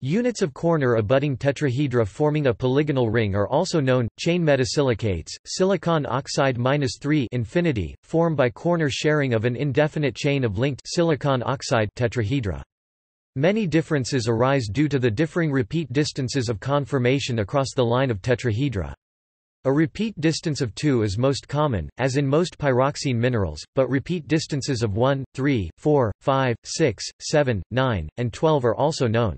Units of corner abutting tetrahedra forming a polygonal ring are also known. Chain metasilicates, silicon oxide -3 infinity, form by corner sharing of an indefinite chain of linked silicon oxide tetrahedra. Many differences arise due to the differing repeat distances of conformation across the line of tetrahedra. A repeat distance of 2 is most common, as in most pyroxene minerals, but repeat distances of 1, 3, 4, 5, 6, 7, 9, and 12 are also known.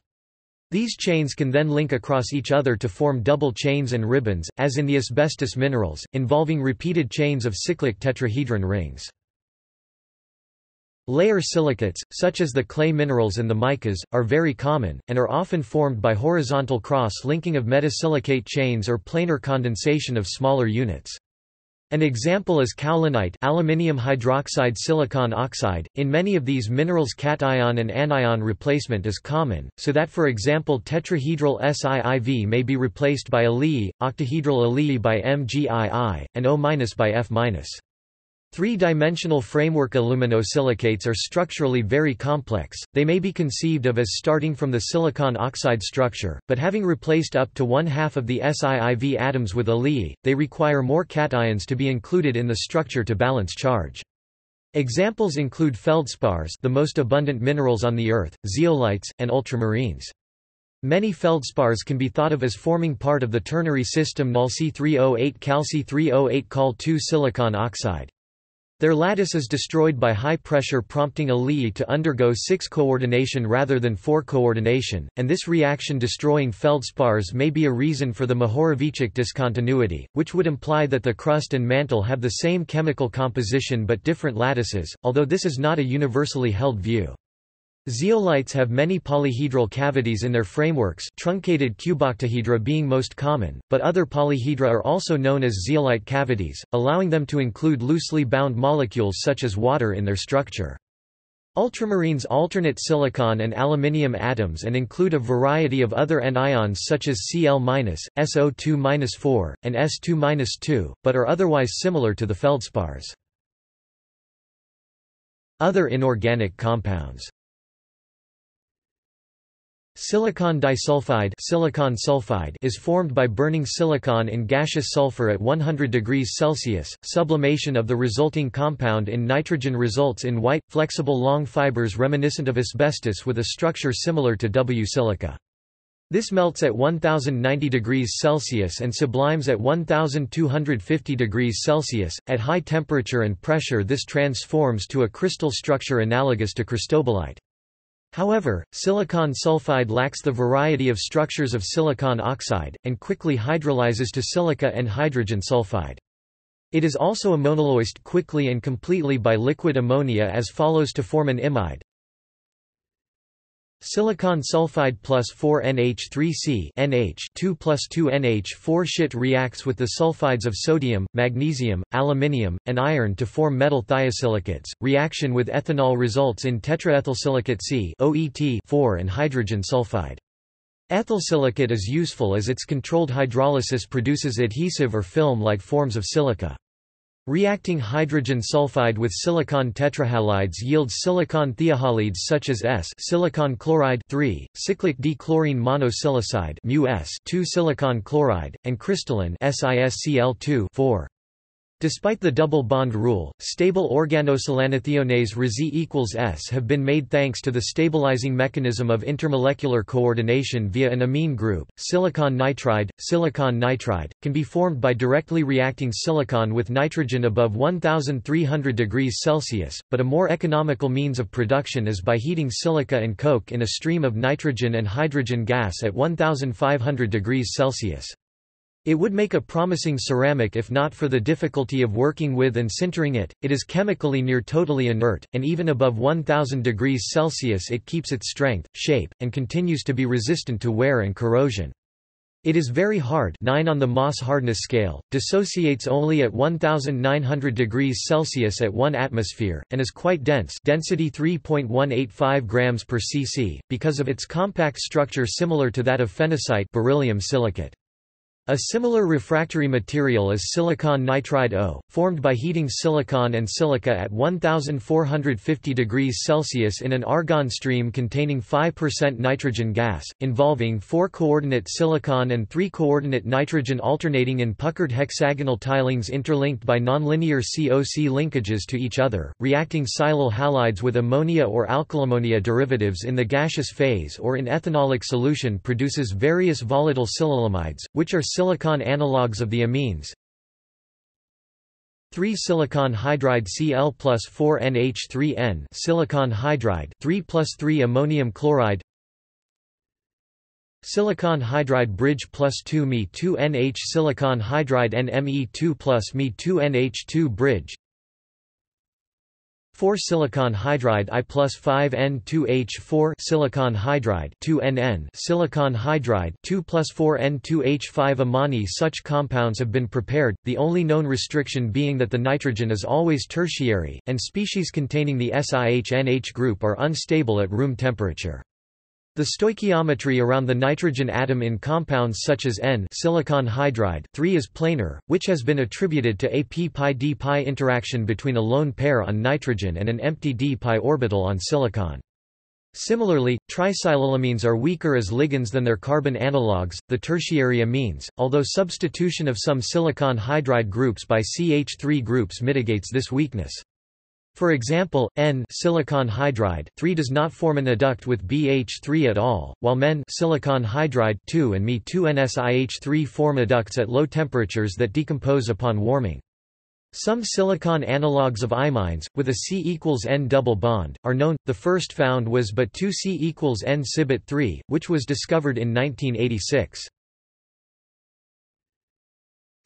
These chains can then link across each other to form double chains and ribbons, as in the asbestos minerals, involving repeated chains of cyclic tetrahedron rings. Layer silicates, such as the clay minerals and the micas, are very common, and are often formed by horizontal cross-linking of metasilicate chains or planar condensation of smaller units. An example is kaolinite aluminium hydroxide silicon oxide. In many of these minerals cation and anion replacement is common, so that for example tetrahedral SiIV may be replaced by Alii, octahedral Alii by MgII, and O- by F-. Three-dimensional framework aluminosilicates are structurally very complex, they may be conceived of as starting from the silicon oxide structure, but having replaced up to one-half of the SiIV atoms with Alii, they require more cations to be included in the structure to balance charge. Examples include feldspars the most abundant minerals on the Earth, zeolites, and ultramarines. Many feldspars can be thought of as forming part of the ternary system NaLC308 Cal-C308 Cal2 silicon oxide. Their lattice is destroyed by high pressure prompting a Alii to undergo 6 coordination rather than 4 coordination, and this reaction destroying feldspars may be a reason for the Mohorovičić discontinuity, which would imply that the crust and mantle have the same chemical composition but different lattices, although this is not a universally held view. Zeolites have many polyhedral cavities in their frameworks truncated cuboctahedra being most common, but other polyhedra are also known as zeolite cavities, allowing them to include loosely bound molecules such as water in their structure. Ultramarines alternate silicon and aluminium atoms and include a variety of other anions such as Cl-, SO2-4, and S2-2, but are otherwise similar to the feldspars. Other inorganic compounds Silicon disulfide, silicon sulfide is formed by burning silicon in gaseous sulfur at 100 degrees Celsius. Sublimation of the resulting compound in nitrogen results in white, flexible long fibers reminiscent of asbestos with a structure similar to W silica. This melts at 1090 degrees Celsius and sublimes at 1250 degrees Celsius. At high temperature and pressure this transforms to a crystal structure analogous to cristobalite. However, silicon sulfide lacks the variety of structures of silicon oxide, and quickly hydrolyzes to silica and hydrogen sulfide. It is also ammonolysed quickly and completely by liquid ammonia as follows to form an imide. Silicon sulfide plus 4NH3C NH 2 plus 2 NH4 shit reacts with the sulfides of sodium, magnesium, aluminium, and iron to form metal thiosilicates. Reaction with ethanol results in tetraethylsilicate C OET 4 and hydrogen sulfide. Ethylsilicate is useful as its controlled hydrolysis produces adhesive or film-like forms of silica. Reacting hydrogen sulfide with silicon tetrahalides yields silicon thiahalides such as S silicon chloride 3, cyclic D-chlorine monosilicide μS 2 silicon chloride, and crystalline SiSCl2 4. Despite the double bond rule, stable organosilanothione's Rz equals S have been made thanks to the stabilizing mechanism of intermolecular coordination via an amine group. Silicon nitride, silicon nitride, can be formed by directly reacting silicon with nitrogen above 1300 degrees Celsius, but a more economical means of production is by heating silica and coke in a stream of nitrogen and hydrogen gas at 1500 degrees Celsius. It would make a promising ceramic if not for the difficulty of working with and sintering it, it is chemically near totally inert, and even above 1000 degrees Celsius it keeps its strength, shape, and continues to be resistant to wear and corrosion. It is very hard 9 on the Mohs hardness scale, dissociates only at 1900 degrees Celsius at 1 atmosphere, and is quite dense density 3.185 grams per cc, because of its compact structure similar to that of phenacite beryllium silicate. A similar refractory material is silicon nitride O, formed by heating silicon and silica at 1450 degrees Celsius in an argon stream containing 5% nitrogen gas, involving 4-coordinate silicon and 3-coordinate nitrogen alternating in puckered hexagonal tilings interlinked by nonlinear COC linkages to each other, reacting silyl halides with ammonia or alkylammonia derivatives in the gaseous phase or in ethanolic solution produces various volatile silylamides, which are silicon analogues of the amines. 3 silicon hydride Cl plus 4 NH3N silicon hydride 3 plus 3 ammonium chloride. Silicon hydride bridge plus 2 Me2NH silicon hydride NMe2 plus Me2NH2 bridge 4 silicon hydride I plus 5 N2H4 silicon hydride 2 NN silicon hydride 2 plus 4 N2H5 Amani Such compounds have been prepared, the only known restriction being that the nitrogen is always tertiary, and species containing the SiH-NH group are unstable at room temperature. The stoichiometry around the nitrogen atom in compounds such as N silicon hydride 3 is planar, which has been attributed to a p-pi-d-pi interaction between a lone pair on nitrogen and an empty d-pi orbital on silicon. Similarly, trisilylamines are weaker as ligands than their carbon analogues, the tertiary amines, although substitution of some silicon hydride groups by CH3 groups mitigates this weakness. For example, N silicon hydride 3 does not form an adduct with BH3 at all, while Men silicon hydride 2 and Me2NSIH3 form adducts at low temperatures that decompose upon warming. Some silicon analogues of imines, with a C equals N double bond, are known. The first found was but 2 C equals N Cibit 3, which was discovered in 1986.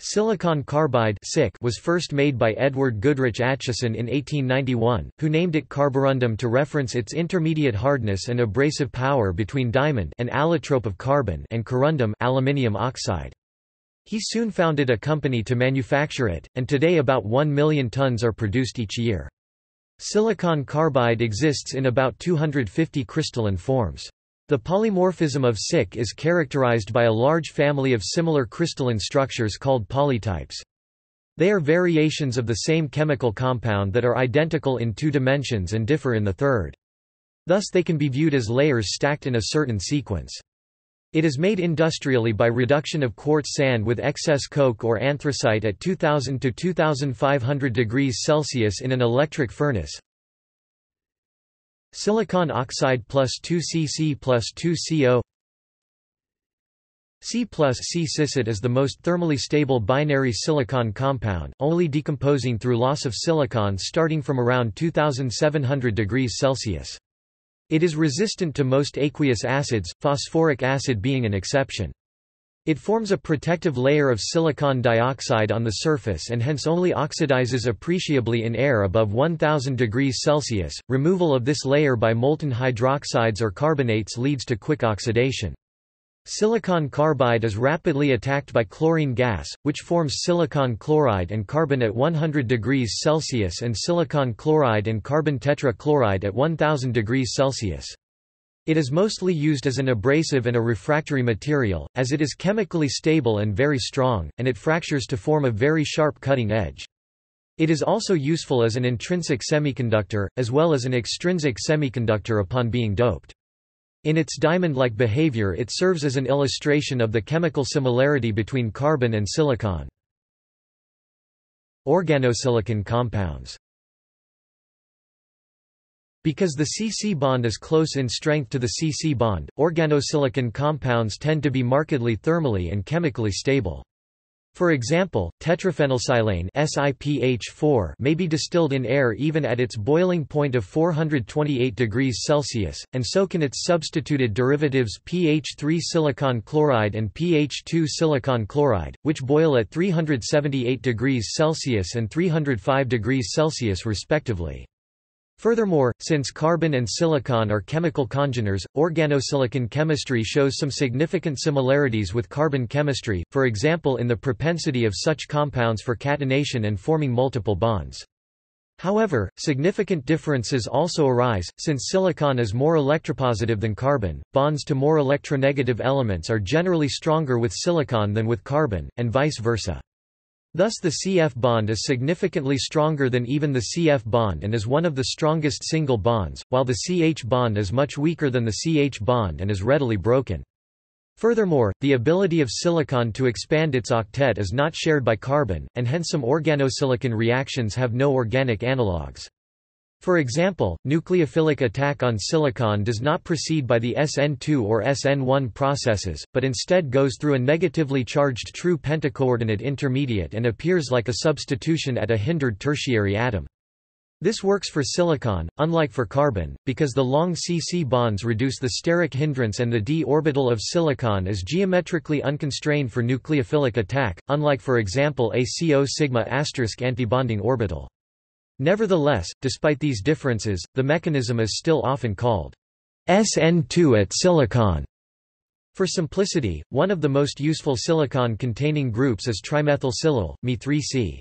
Silicon carbide was first made by Edward Goodrich Acheson in 1891, who named it carborundum to reference its intermediate hardness and abrasive power between diamond an allotrope of carbon and corundum aluminium oxide. He soon founded a company to manufacture it, and today about 1 million tons are produced each year. Silicon carbide exists in about 250 crystalline forms. The polymorphism of SiC is characterized by a large family of similar crystalline structures called polytypes. They are variations of the same chemical compound that are identical in two dimensions and differ in the third. Thus they can be viewed as layers stacked in a certain sequence. It is made industrially by reduction of quartz sand with excess coke or anthracite at 2000 to 2500 degrees Celsius in an electric furnace. Silicon oxide plus 2Cc plus 2Co C plus C cisit is the most thermally stable binary silicon compound, only decomposing through loss of silicon starting from around 2700 degrees Celsius. It is resistant to most aqueous acids, phosphoric acid being an exception. It forms a protective layer of silicon dioxide on the surface and hence only oxidizes appreciably in air above 1000 degrees Celsius. Removal of this layer by molten hydroxides or carbonates leads to quick oxidation. Silicon carbide is rapidly attacked by chlorine gas, which forms silicon chloride and carbon at 100 degrees Celsius and silicon chloride and carbon tetrachloride at 1000 degrees Celsius. It is mostly used as an abrasive and a refractory material, as it is chemically stable and very strong, and it fractures to form a very sharp cutting edge. It is also useful as an intrinsic semiconductor, as well as an extrinsic semiconductor upon being doped. In its diamond-like behavior it serves as an illustration of the chemical similarity between carbon and silicon. Organosilicon compounds because the C-C bond is close in strength to the C-C bond, organosilicon compounds tend to be markedly thermally and chemically stable. For example, tetraphenylsilane SiPH4 may be distilled in air even at its boiling point of 428 degrees Celsius, and so can its substituted derivatives pH3 silicon chloride and pH2 silicon chloride, which boil at 378 degrees Celsius and 305 degrees Celsius respectively. Furthermore, since carbon and silicon are chemical congeners, organosilicon chemistry shows some significant similarities with carbon chemistry, for example in the propensity of such compounds for catenation and forming multiple bonds. However, significant differences also arise, since silicon is more electropositive than carbon, bonds to more electronegative elements are generally stronger with silicon than with carbon, and vice versa. Thus the CF bond is significantly stronger than even the CF bond and is one of the strongest single bonds, while the CH bond is much weaker than the CH bond and is readily broken. Furthermore, the ability of silicon to expand its octet is not shared by carbon, and hence some organosilicon reactions have no organic analogues. For example, nucleophilic attack on silicon does not proceed by the SN2 or SN1 processes, but instead goes through a negatively charged true pentacoordinate intermediate and appears like a substitution at a hindered tertiary atom. This works for silicon, unlike for carbon, because the long C-C bonds reduce the steric hindrance and the d orbital of silicon is geometrically unconstrained for nucleophilic attack, unlike for example a CO sigma antibonding orbital. Nevertheless, despite these differences, the mechanism is still often called SN2 at silicon. For simplicity, one of the most useful silicon-containing groups is trimethylsilyl, Me3C.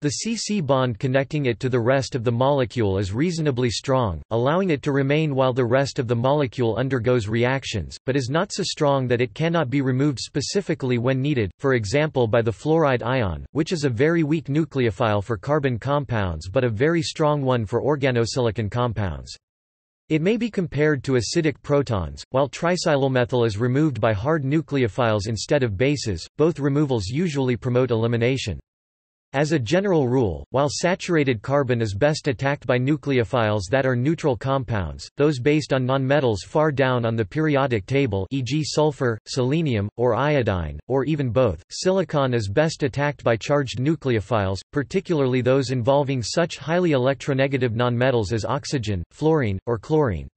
The C-C bond connecting it to the rest of the molecule is reasonably strong, allowing it to remain while the rest of the molecule undergoes reactions, but is not so strong that it cannot be removed specifically when needed, for example by the fluoride ion, which is a very weak nucleophile for carbon compounds but a very strong one for organosilicon compounds. It may be compared to acidic protons, while trisilylmethyl is removed by hard nucleophiles instead of bases, both removals usually promote elimination. As a general rule, while saturated carbon is best attacked by nucleophiles that are neutral compounds, those based on nonmetals far down on the periodic table e.g. sulfur, selenium, or iodine, or even both, silicon is best attacked by charged nucleophiles, particularly those involving such highly electronegative nonmetals as oxygen, fluorine, or chlorine.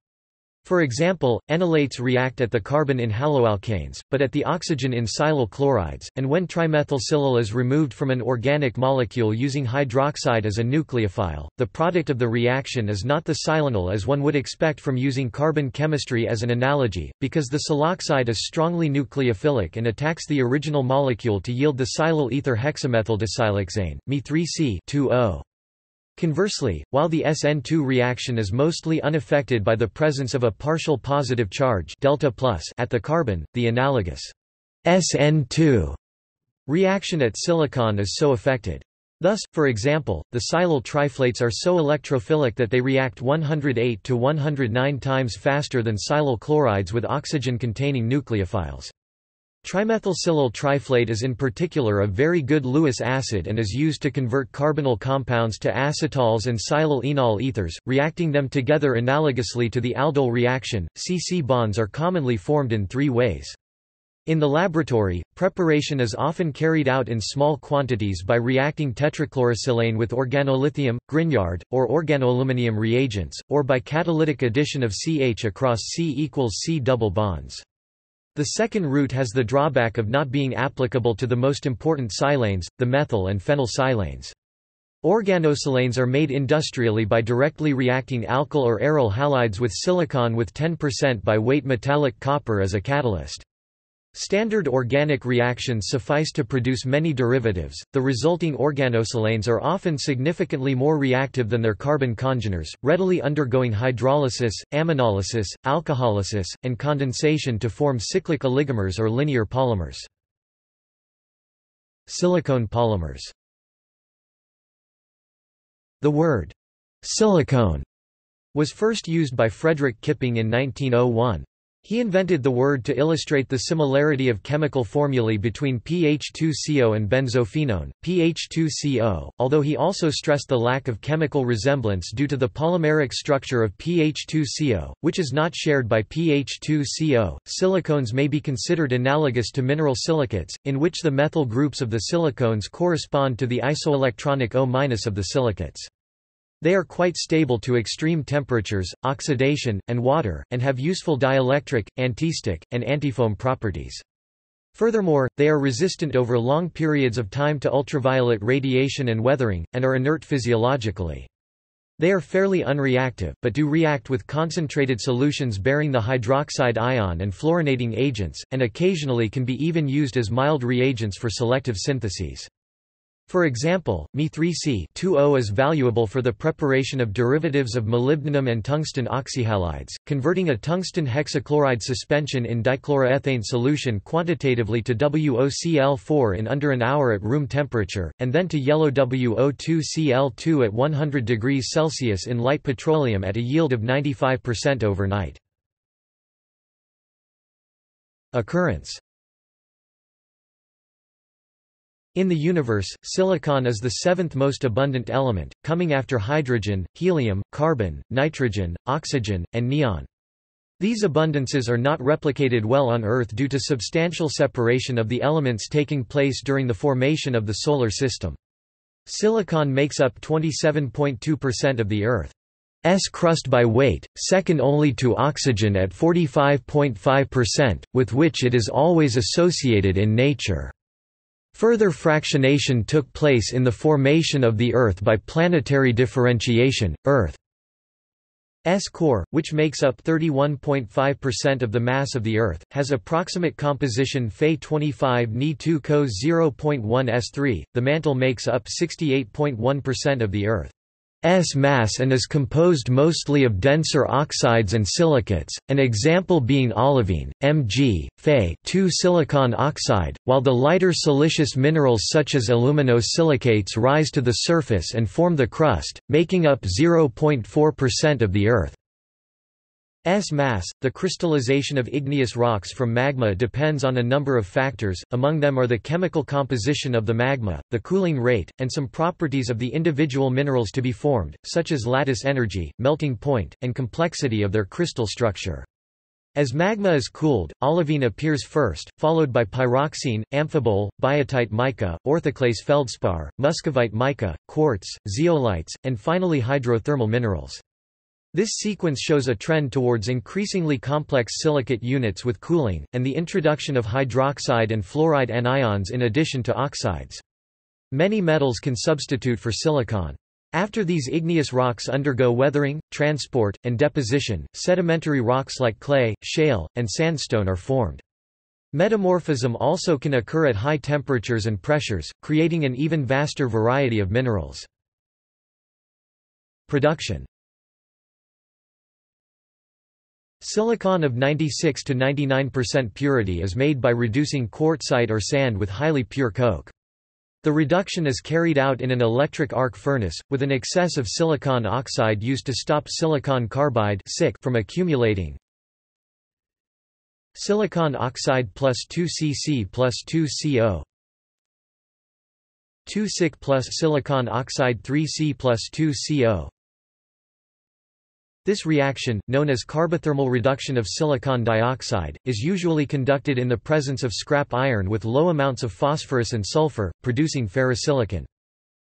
For example, enolates react at the carbon in haloalkanes, but at the oxygen in silyl chlorides, and when trimethylsilyl is removed from an organic molecule using hydroxide as a nucleophile, the product of the reaction is not the silanol as one would expect from using carbon chemistry as an analogy, because the siloxide is strongly nucleophilic and attacks the original molecule to yield the silyl ether hexamethyldisiloxane, Me3C 2O. Conversely, while the SN2 reaction is mostly unaffected by the presence of a partial positive charge delta at the carbon, the analogous SN2 reaction at silicon is so affected. Thus, for example, the silyl triflates are so electrophilic that they react 108 to 109 times faster than silyl chlorides with oxygen-containing nucleophiles. Trimethylsilyl triflate is in particular a very good Lewis acid and is used to convert carbonyl compounds to acetals and silyl enol ethers, reacting them together analogously to the aldol reaction. C-C bonds are commonly formed in three ways. In the laboratory, preparation is often carried out in small quantities by reacting tetrachlorosilane with organolithium, Grignard, or organoaluminium reagents, or by catalytic addition of CH across C equals C double bonds. The second route has the drawback of not being applicable to the most important silanes, the methyl and phenyl silanes. Organosilanes are made industrially by directly reacting alkyl or aryl halides with silicon with 10% by weight metallic copper as a catalyst. Standard organic reactions suffice to produce many derivatives. The resulting organosilanes are often significantly more reactive than their carbon congeners, readily undergoing hydrolysis, aminolysis, alcoholysis, and condensation to form cyclic oligomers or linear polymers. Silicone polymers The word silicone was first used by Frederick Kipping in 1901. He invented the word to illustrate the similarity of chemical formulae between pH2CO and benzophenone, pH2CO, although he also stressed the lack of chemical resemblance due to the polymeric structure of pH2CO, which is not shared by pH2CO. Silicones may be considered analogous to mineral silicates, in which the methyl groups of the silicones correspond to the isoelectronic O- of the silicates. They are quite stable to extreme temperatures, oxidation, and water, and have useful dielectric, antistick, and antifoam properties. Furthermore, they are resistant over long periods of time to ultraviolet radiation and weathering, and are inert physiologically. They are fairly unreactive, but do react with concentrated solutions bearing the hydroxide ion and fluorinating agents, and occasionally can be even used as mild reagents for selective syntheses. For example, Me3C is valuable for the preparation of derivatives of molybdenum and tungsten oxyhalides, converting a tungsten hexachloride suspension in dichloroethane solution quantitatively to WOCl4 in under an hour at room temperature, and then to yellow WO2Cl2 at 100 degrees Celsius in light petroleum at a yield of 95% overnight. Occurrence In the universe, silicon is the seventh most abundant element, coming after hydrogen, helium, carbon, nitrogen, oxygen, and neon. These abundances are not replicated well on Earth due to substantial separation of the elements taking place during the formation of the Solar System. Silicon makes up 27.2% of the Earth's crust by weight, second only to oxygen at 45.5%, with which it is always associated in nature. Further fractionation took place in the formation of the Earth by planetary differentiation. Earth S core, which makes up 31.5% of the mass of the Earth, has approximate composition Fe 25 Ni 2 Co 0.1 S3. The mantle makes up 68.1% of the Earth. S mass and is composed mostly of denser oxides and silicates, an example being olivine, Mg, Fe 2 silicon oxide, while the lighter siliceous minerals such as aluminosilicates rise to the surface and form the crust, making up 0.4% of the Earth. S mass, the crystallization of igneous rocks from magma depends on a number of factors, among them are the chemical composition of the magma, the cooling rate, and some properties of the individual minerals to be formed, such as lattice energy, melting point, and complexity of their crystal structure. As magma is cooled, olivine appears first, followed by pyroxene, amphibole, biotite mica, orthoclase feldspar, muscovite mica, quartz, zeolites, and finally hydrothermal minerals. This sequence shows a trend towards increasingly complex silicate units with cooling, and the introduction of hydroxide and fluoride anions in addition to oxides. Many metals can substitute for silicon. After these igneous rocks undergo weathering, transport, and deposition, sedimentary rocks like clay, shale, and sandstone are formed. Metamorphism also can occur at high temperatures and pressures, creating an even vaster variety of minerals. Production Silicon of 96 to 99% purity is made by reducing quartzite or sand with highly pure coke. The reduction is carried out in an electric arc furnace, with an excess of silicon oxide used to stop silicon carbide from accumulating. Silicon oxide plus 2 Cc plus 2 CO 2 SiC plus silicon oxide 3C plus 2 CO this reaction, known as carbothermal reduction of silicon dioxide, is usually conducted in the presence of scrap iron with low amounts of phosphorus and sulfur, producing ferrosilicon.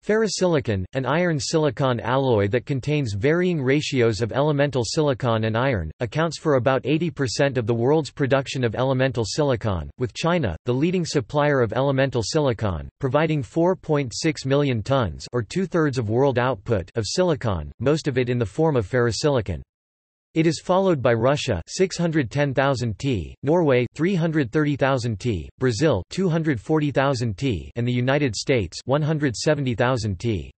Ferrosilicon, an iron-silicon alloy that contains varying ratios of elemental silicon and iron, accounts for about 80% of the world's production of elemental silicon, with China, the leading supplier of elemental silicon, providing 4.6 million tons or two-thirds of world output of silicon, most of it in the form of ferrosilicon. It is followed by Russia 610,000 t, Norway 330,000 t, Brazil 240,000 t, and the United States 170,000 t.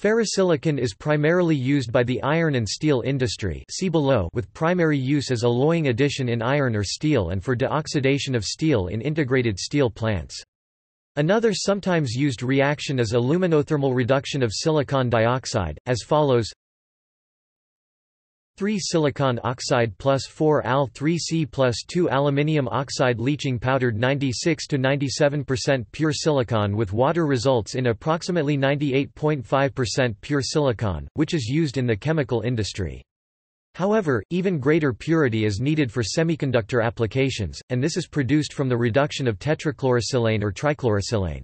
Ferrosilicon is primarily used by the iron and steel industry see below with primary use as alloying addition in iron or steel and for deoxidation of steel in integrated steel plants. Another sometimes used reaction is aluminothermal reduction of silicon dioxide, as follows 3 silicon oxide plus 4 Al 3C plus 2 aluminium oxide leaching powdered 96 to 97% pure silicon with water results in approximately 98.5% pure silicon, which is used in the chemical industry. However, even greater purity is needed for semiconductor applications, and this is produced from the reduction of tetrachlorosilane or trichlorosilane.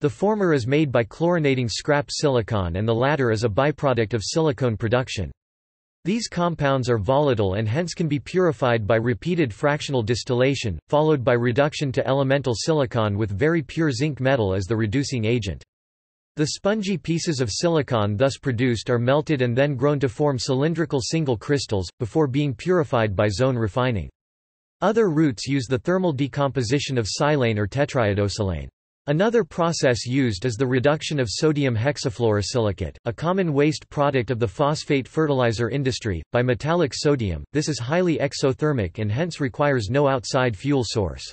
The former is made by chlorinating scrap silicon and the latter is a byproduct of silicone production. These compounds are volatile and hence can be purified by repeated fractional distillation, followed by reduction to elemental silicon with very pure zinc metal as the reducing agent. The spongy pieces of silicon thus produced are melted and then grown to form cylindrical single crystals, before being purified by zone refining. Other routes use the thermal decomposition of silane or tetraiodosilane. Another process used is the reduction of sodium hexafluorosilicate, a common waste product of the phosphate fertilizer industry, by metallic sodium. This is highly exothermic and hence requires no outside fuel source.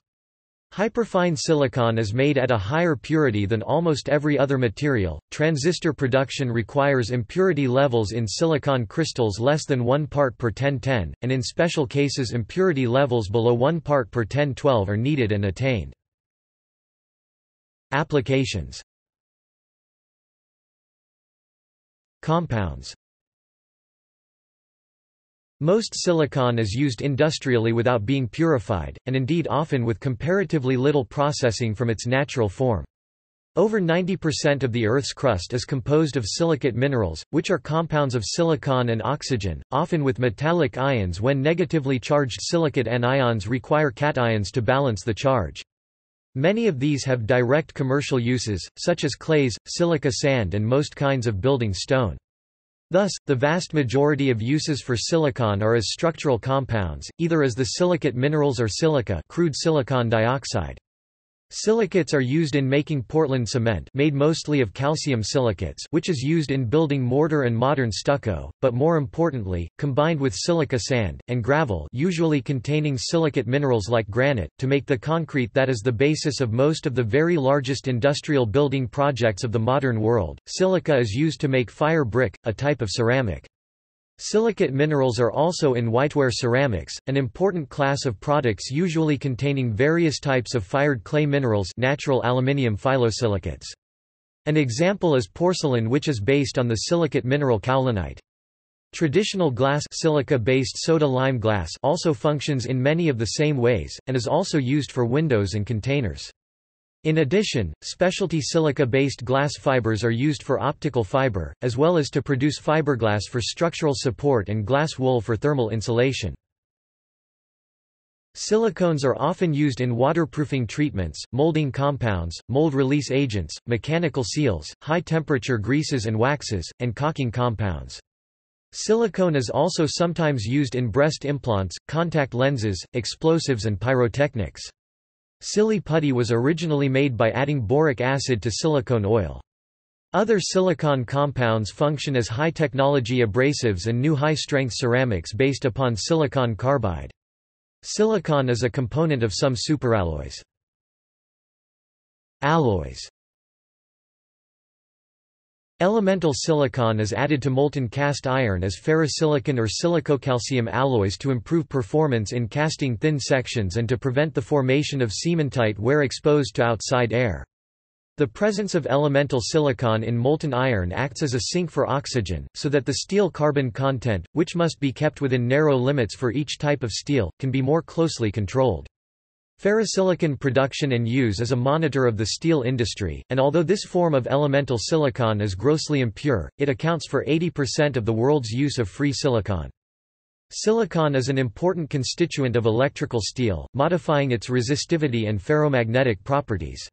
Hyperfine silicon is made at a higher purity than almost every other material. Transistor production requires impurity levels in silicon crystals less than 1 part per 1010, and in special cases impurity levels below 1 part per 1012 are needed and attained. Applications Compounds Most silicon is used industrially without being purified, and indeed often with comparatively little processing from its natural form. Over 90% of the Earth's crust is composed of silicate minerals, which are compounds of silicon and oxygen, often with metallic ions when negatively charged silicate anions require cations to balance the charge. Many of these have direct commercial uses, such as clays, silica sand and most kinds of building stone. Thus, the vast majority of uses for silicon are as structural compounds, either as the silicate minerals or silica crude silicon dioxide. Silicates are used in making Portland cement made mostly of calcium silicates which is used in building mortar and modern stucco, but more importantly, combined with silica sand, and gravel usually containing silicate minerals like granite, to make the concrete that is the basis of most of the very largest industrial building projects of the modern world. Silica is used to make fire brick, a type of ceramic. Silicate minerals are also in whiteware ceramics, an important class of products usually containing various types of fired clay minerals natural aluminium phyllosilicates. An example is porcelain which is based on the silicate mineral kaolinite. Traditional glass silica-based soda-lime glass also functions in many of the same ways, and is also used for windows and containers. In addition, specialty silica-based glass fibers are used for optical fiber, as well as to produce fiberglass for structural support and glass wool for thermal insulation. Silicones are often used in waterproofing treatments, molding compounds, mold release agents, mechanical seals, high-temperature greases and waxes, and caulking compounds. Silicone is also sometimes used in breast implants, contact lenses, explosives and pyrotechnics. Silly putty was originally made by adding boric acid to silicone oil. Other silicon compounds function as high-technology abrasives and new high-strength ceramics based upon silicon carbide. Silicon is a component of some superalloys. Alloys Elemental silicon is added to molten cast iron as ferrosilicon or silicocalcium alloys to improve performance in casting thin sections and to prevent the formation of cementite where exposed to outside air. The presence of elemental silicon in molten iron acts as a sink for oxygen, so that the steel carbon content, which must be kept within narrow limits for each type of steel, can be more closely controlled. Ferrosilicon production and use is a monitor of the steel industry, and although this form of elemental silicon is grossly impure, it accounts for 80% of the world's use of free silicon. Silicon is an important constituent of electrical steel, modifying its resistivity and ferromagnetic properties.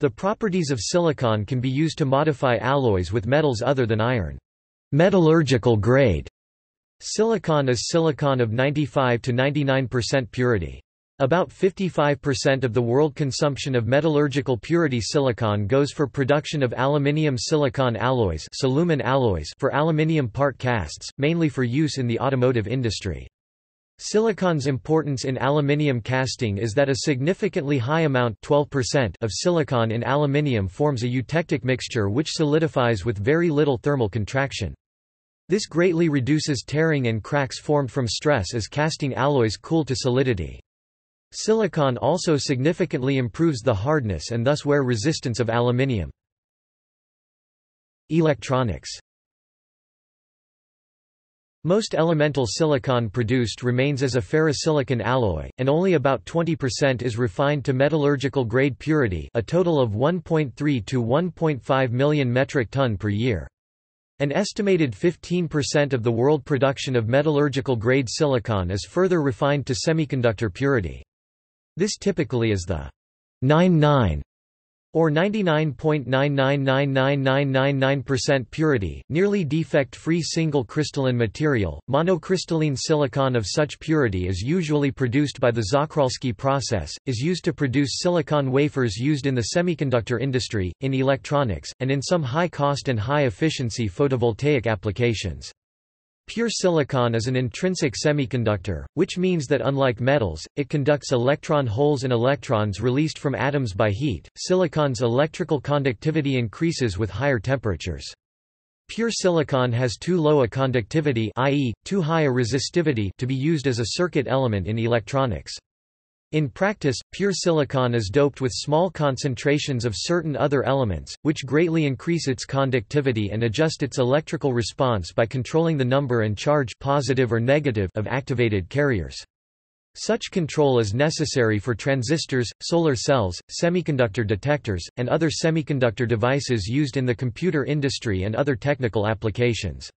The properties of silicon can be used to modify alloys with metals other than iron. Metallurgical grade Silicon is silicon of 95 to 99% purity. About 55% of the world consumption of metallurgical purity silicon goes for production of aluminium silicon alloys, alloys for aluminium part casts, mainly for use in the automotive industry. Silicon's importance in aluminium casting is that a significantly high amount 12% of silicon in aluminium forms a eutectic mixture which solidifies with very little thermal contraction. This greatly reduces tearing and cracks formed from stress as casting alloys cool to solidity. Silicon also significantly improves the hardness and thus wear resistance of aluminium. Electronics Most elemental silicon produced remains as a ferrosilicon alloy, and only about 20% is refined to metallurgical grade purity a total of 1.3 to 1.5 million metric ton per year. An estimated 15% of the world production of metallurgical-grade silicon is further refined to semiconductor purity. This typically is the 99 or 99.999999% purity, nearly defect-free single crystalline material. Monocrystalline silicon of such purity is usually produced by the Czochralski process, is used to produce silicon wafers used in the semiconductor industry, in electronics, and in some high-cost and high-efficiency photovoltaic applications. Pure silicon is an intrinsic semiconductor, which means that unlike metals, it conducts electron holes and electrons released from atoms by heat. Silicon's electrical conductivity increases with higher temperatures. Pure silicon has too low a conductivity i.e., too high a resistivity to be used as a circuit element in electronics. In practice, pure silicon is doped with small concentrations of certain other elements, which greatly increase its conductivity and adjust its electrical response by controlling the number and charge positive or negative of activated carriers. Such control is necessary for transistors, solar cells, semiconductor detectors, and other semiconductor devices used in the computer industry and other technical applications.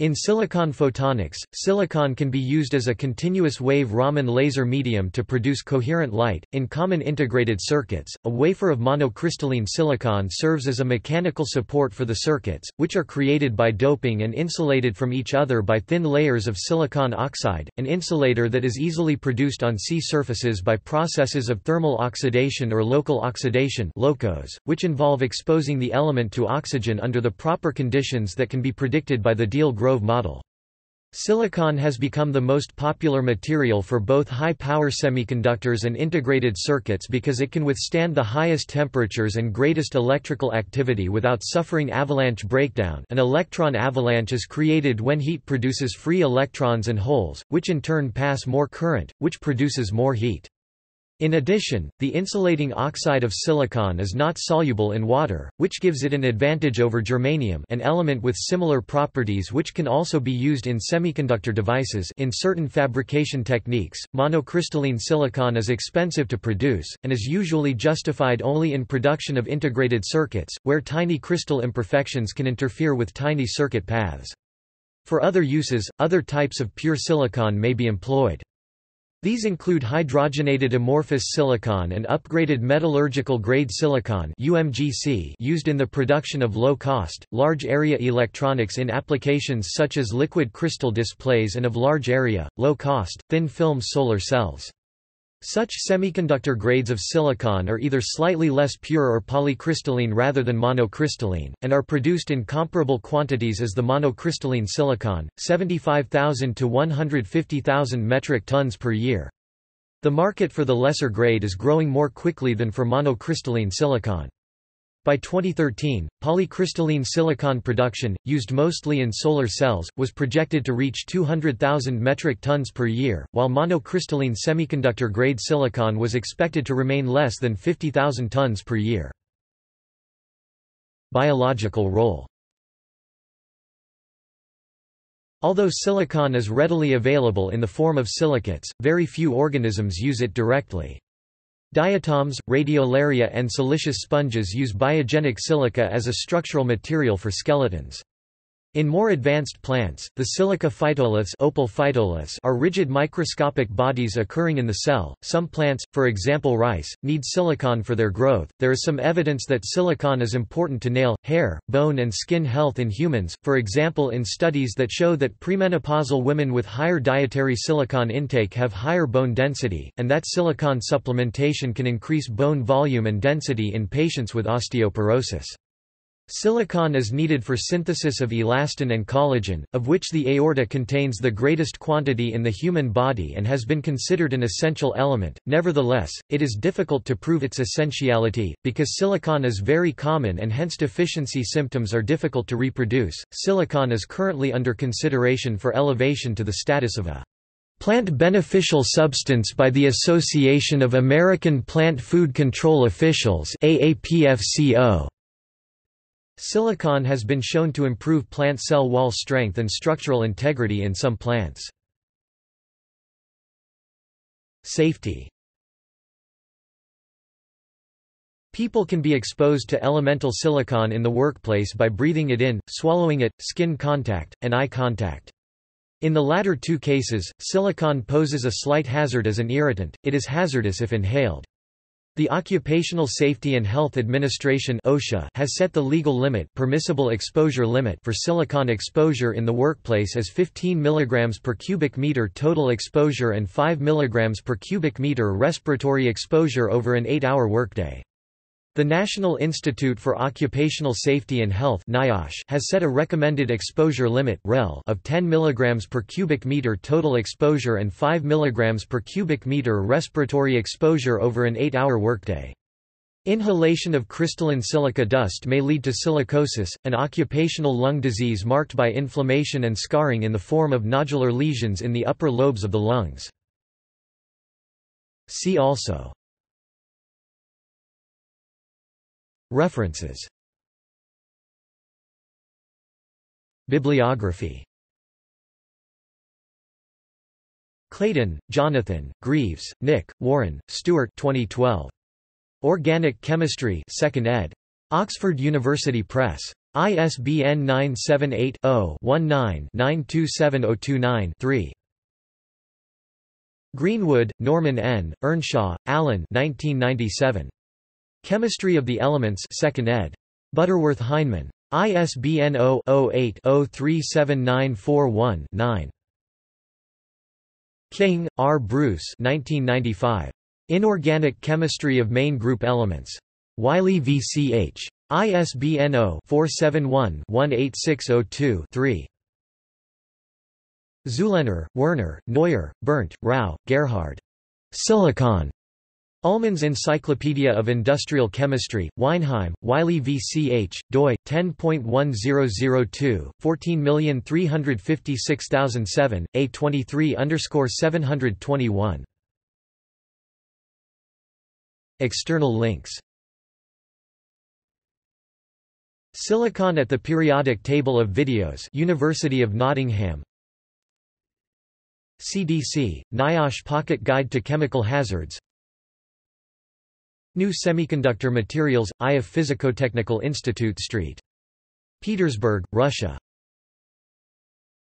In silicon photonics, silicon can be used as a continuous wave Raman laser medium to produce coherent light. In common integrated circuits, a wafer of monocrystalline silicon serves as a mechanical support for the circuits, which are created by doping and insulated from each other by thin layers of silicon oxide, an insulator that is easily produced on Si surfaces by processes of thermal oxidation or local oxidation LOCOS, which involve exposing the element to oxygen under the proper conditions that can be predicted by the Deal-Grove Grove model. Silicon has become the most popular material for both high-power semiconductors and integrated circuits because it can withstand the highest temperatures and greatest electrical activity without suffering avalanche breakdown an electron avalanche is created when heat produces free electrons and holes, which in turn pass more current, which produces more heat. In addition, the insulating oxide of silicon is not soluble in water, which gives it an advantage over germanium an element with similar properties which can also be used in semiconductor devices in certain fabrication techniques. Monocrystalline silicon is expensive to produce, and is usually justified only in production of integrated circuits, where tiny crystal imperfections can interfere with tiny circuit paths. For other uses, other types of pure silicon may be employed. These include hydrogenated amorphous silicon and upgraded metallurgical-grade silicon UMGC used in the production of low-cost, large-area electronics in applications such as liquid crystal displays and of large-area, low-cost, thin-film solar cells. Such semiconductor grades of silicon are either slightly less pure or polycrystalline rather than monocrystalline, and are produced in comparable quantities as the monocrystalline silicon, 75,000 to 150,000 metric tons per year. The market for the lesser grade is growing more quickly than for monocrystalline silicon. By 2013, polycrystalline silicon production, used mostly in solar cells, was projected to reach 200,000 metric tons per year, while monocrystalline semiconductor-grade silicon was expected to remain less than 50,000 tons per year. Biological role Although silicon is readily available in the form of silicates, very few organisms use it directly. Diatoms, radiolaria and siliceous sponges use biogenic silica as a structural material for skeletons. In more advanced plants, the silica phytoliths, opal phytoliths are rigid microscopic bodies occurring in the cell. Some plants, for example rice, need silicon for their growth. There is some evidence that silicon is important to nail, hair, bone and skin health in humans, for example in studies that show that premenopausal women with higher dietary silicon intake have higher bone density, and that silicon supplementation can increase bone volume and density in patients with osteoporosis. Silicon is needed for synthesis of elastin and collagen, of which the aorta contains the greatest quantity in the human body and has been considered an essential element. Nevertheless, it is difficult to prove its essentiality, because silicon is very common and hence deficiency symptoms are difficult to reproduce. Silicon is currently under consideration for elevation to the status of a plant beneficial substance by the Association of American Plant Food Control Officials AAPFCO. Silicon has been shown to improve plant cell wall strength and structural integrity in some plants. Safety People can be exposed to elemental silicon in the workplace by breathing it in, swallowing it, skin contact, and eye contact. In the latter two cases, silicon poses a slight hazard as an irritant, it is hazardous if inhaled. The Occupational Safety and Health Administration OSHA has set the legal limit, permissible exposure limit for silicon exposure in the workplace as 15 mg per cubic meter total exposure and 5 mg per cubic meter respiratory exposure over an 8-hour workday. The National Institute for Occupational Safety and Health has set a recommended exposure limit of 10 mg per cubic meter total exposure and 5 mg per cubic meter respiratory exposure over an 8-hour workday. Inhalation of crystalline silica dust may lead to silicosis, an occupational lung disease marked by inflammation and scarring in the form of nodular lesions in the upper lobes of the lungs. See also References Bibliography Clayden, Jonathan, Greeves, Nick, Warren, Stewart 2012. Organic Chemistry 2nd ed. Oxford University Press. ISBN 978-0-19-927029-3. Greenwood, Norman N., Earnshaw, Alan 1997. Chemistry of the Elements 2nd ed. Butterworth Heinemann. ISBN 0-08-037941-9. King, R. Bruce 1995. Inorganic Chemistry of Main Group Elements. Wiley v. C. H. ISBN 0-471-18602-3. Zulehner, Werner, Neuer, Bernd, Rau, Gerhard. Silicon. Ullmann's Encyclopedia of Industrial Chemistry, Weinheim, Wiley VCH, doi, 10.1002, 14356007, A23 721. External links. Silicon at the Periodic Table of Videos University of Nottingham. CDC, NIOSH Pocket Guide to Chemical Hazards New Semiconductor Materials, Ioffe Physicotechnical Institute St. Petersburg, Russia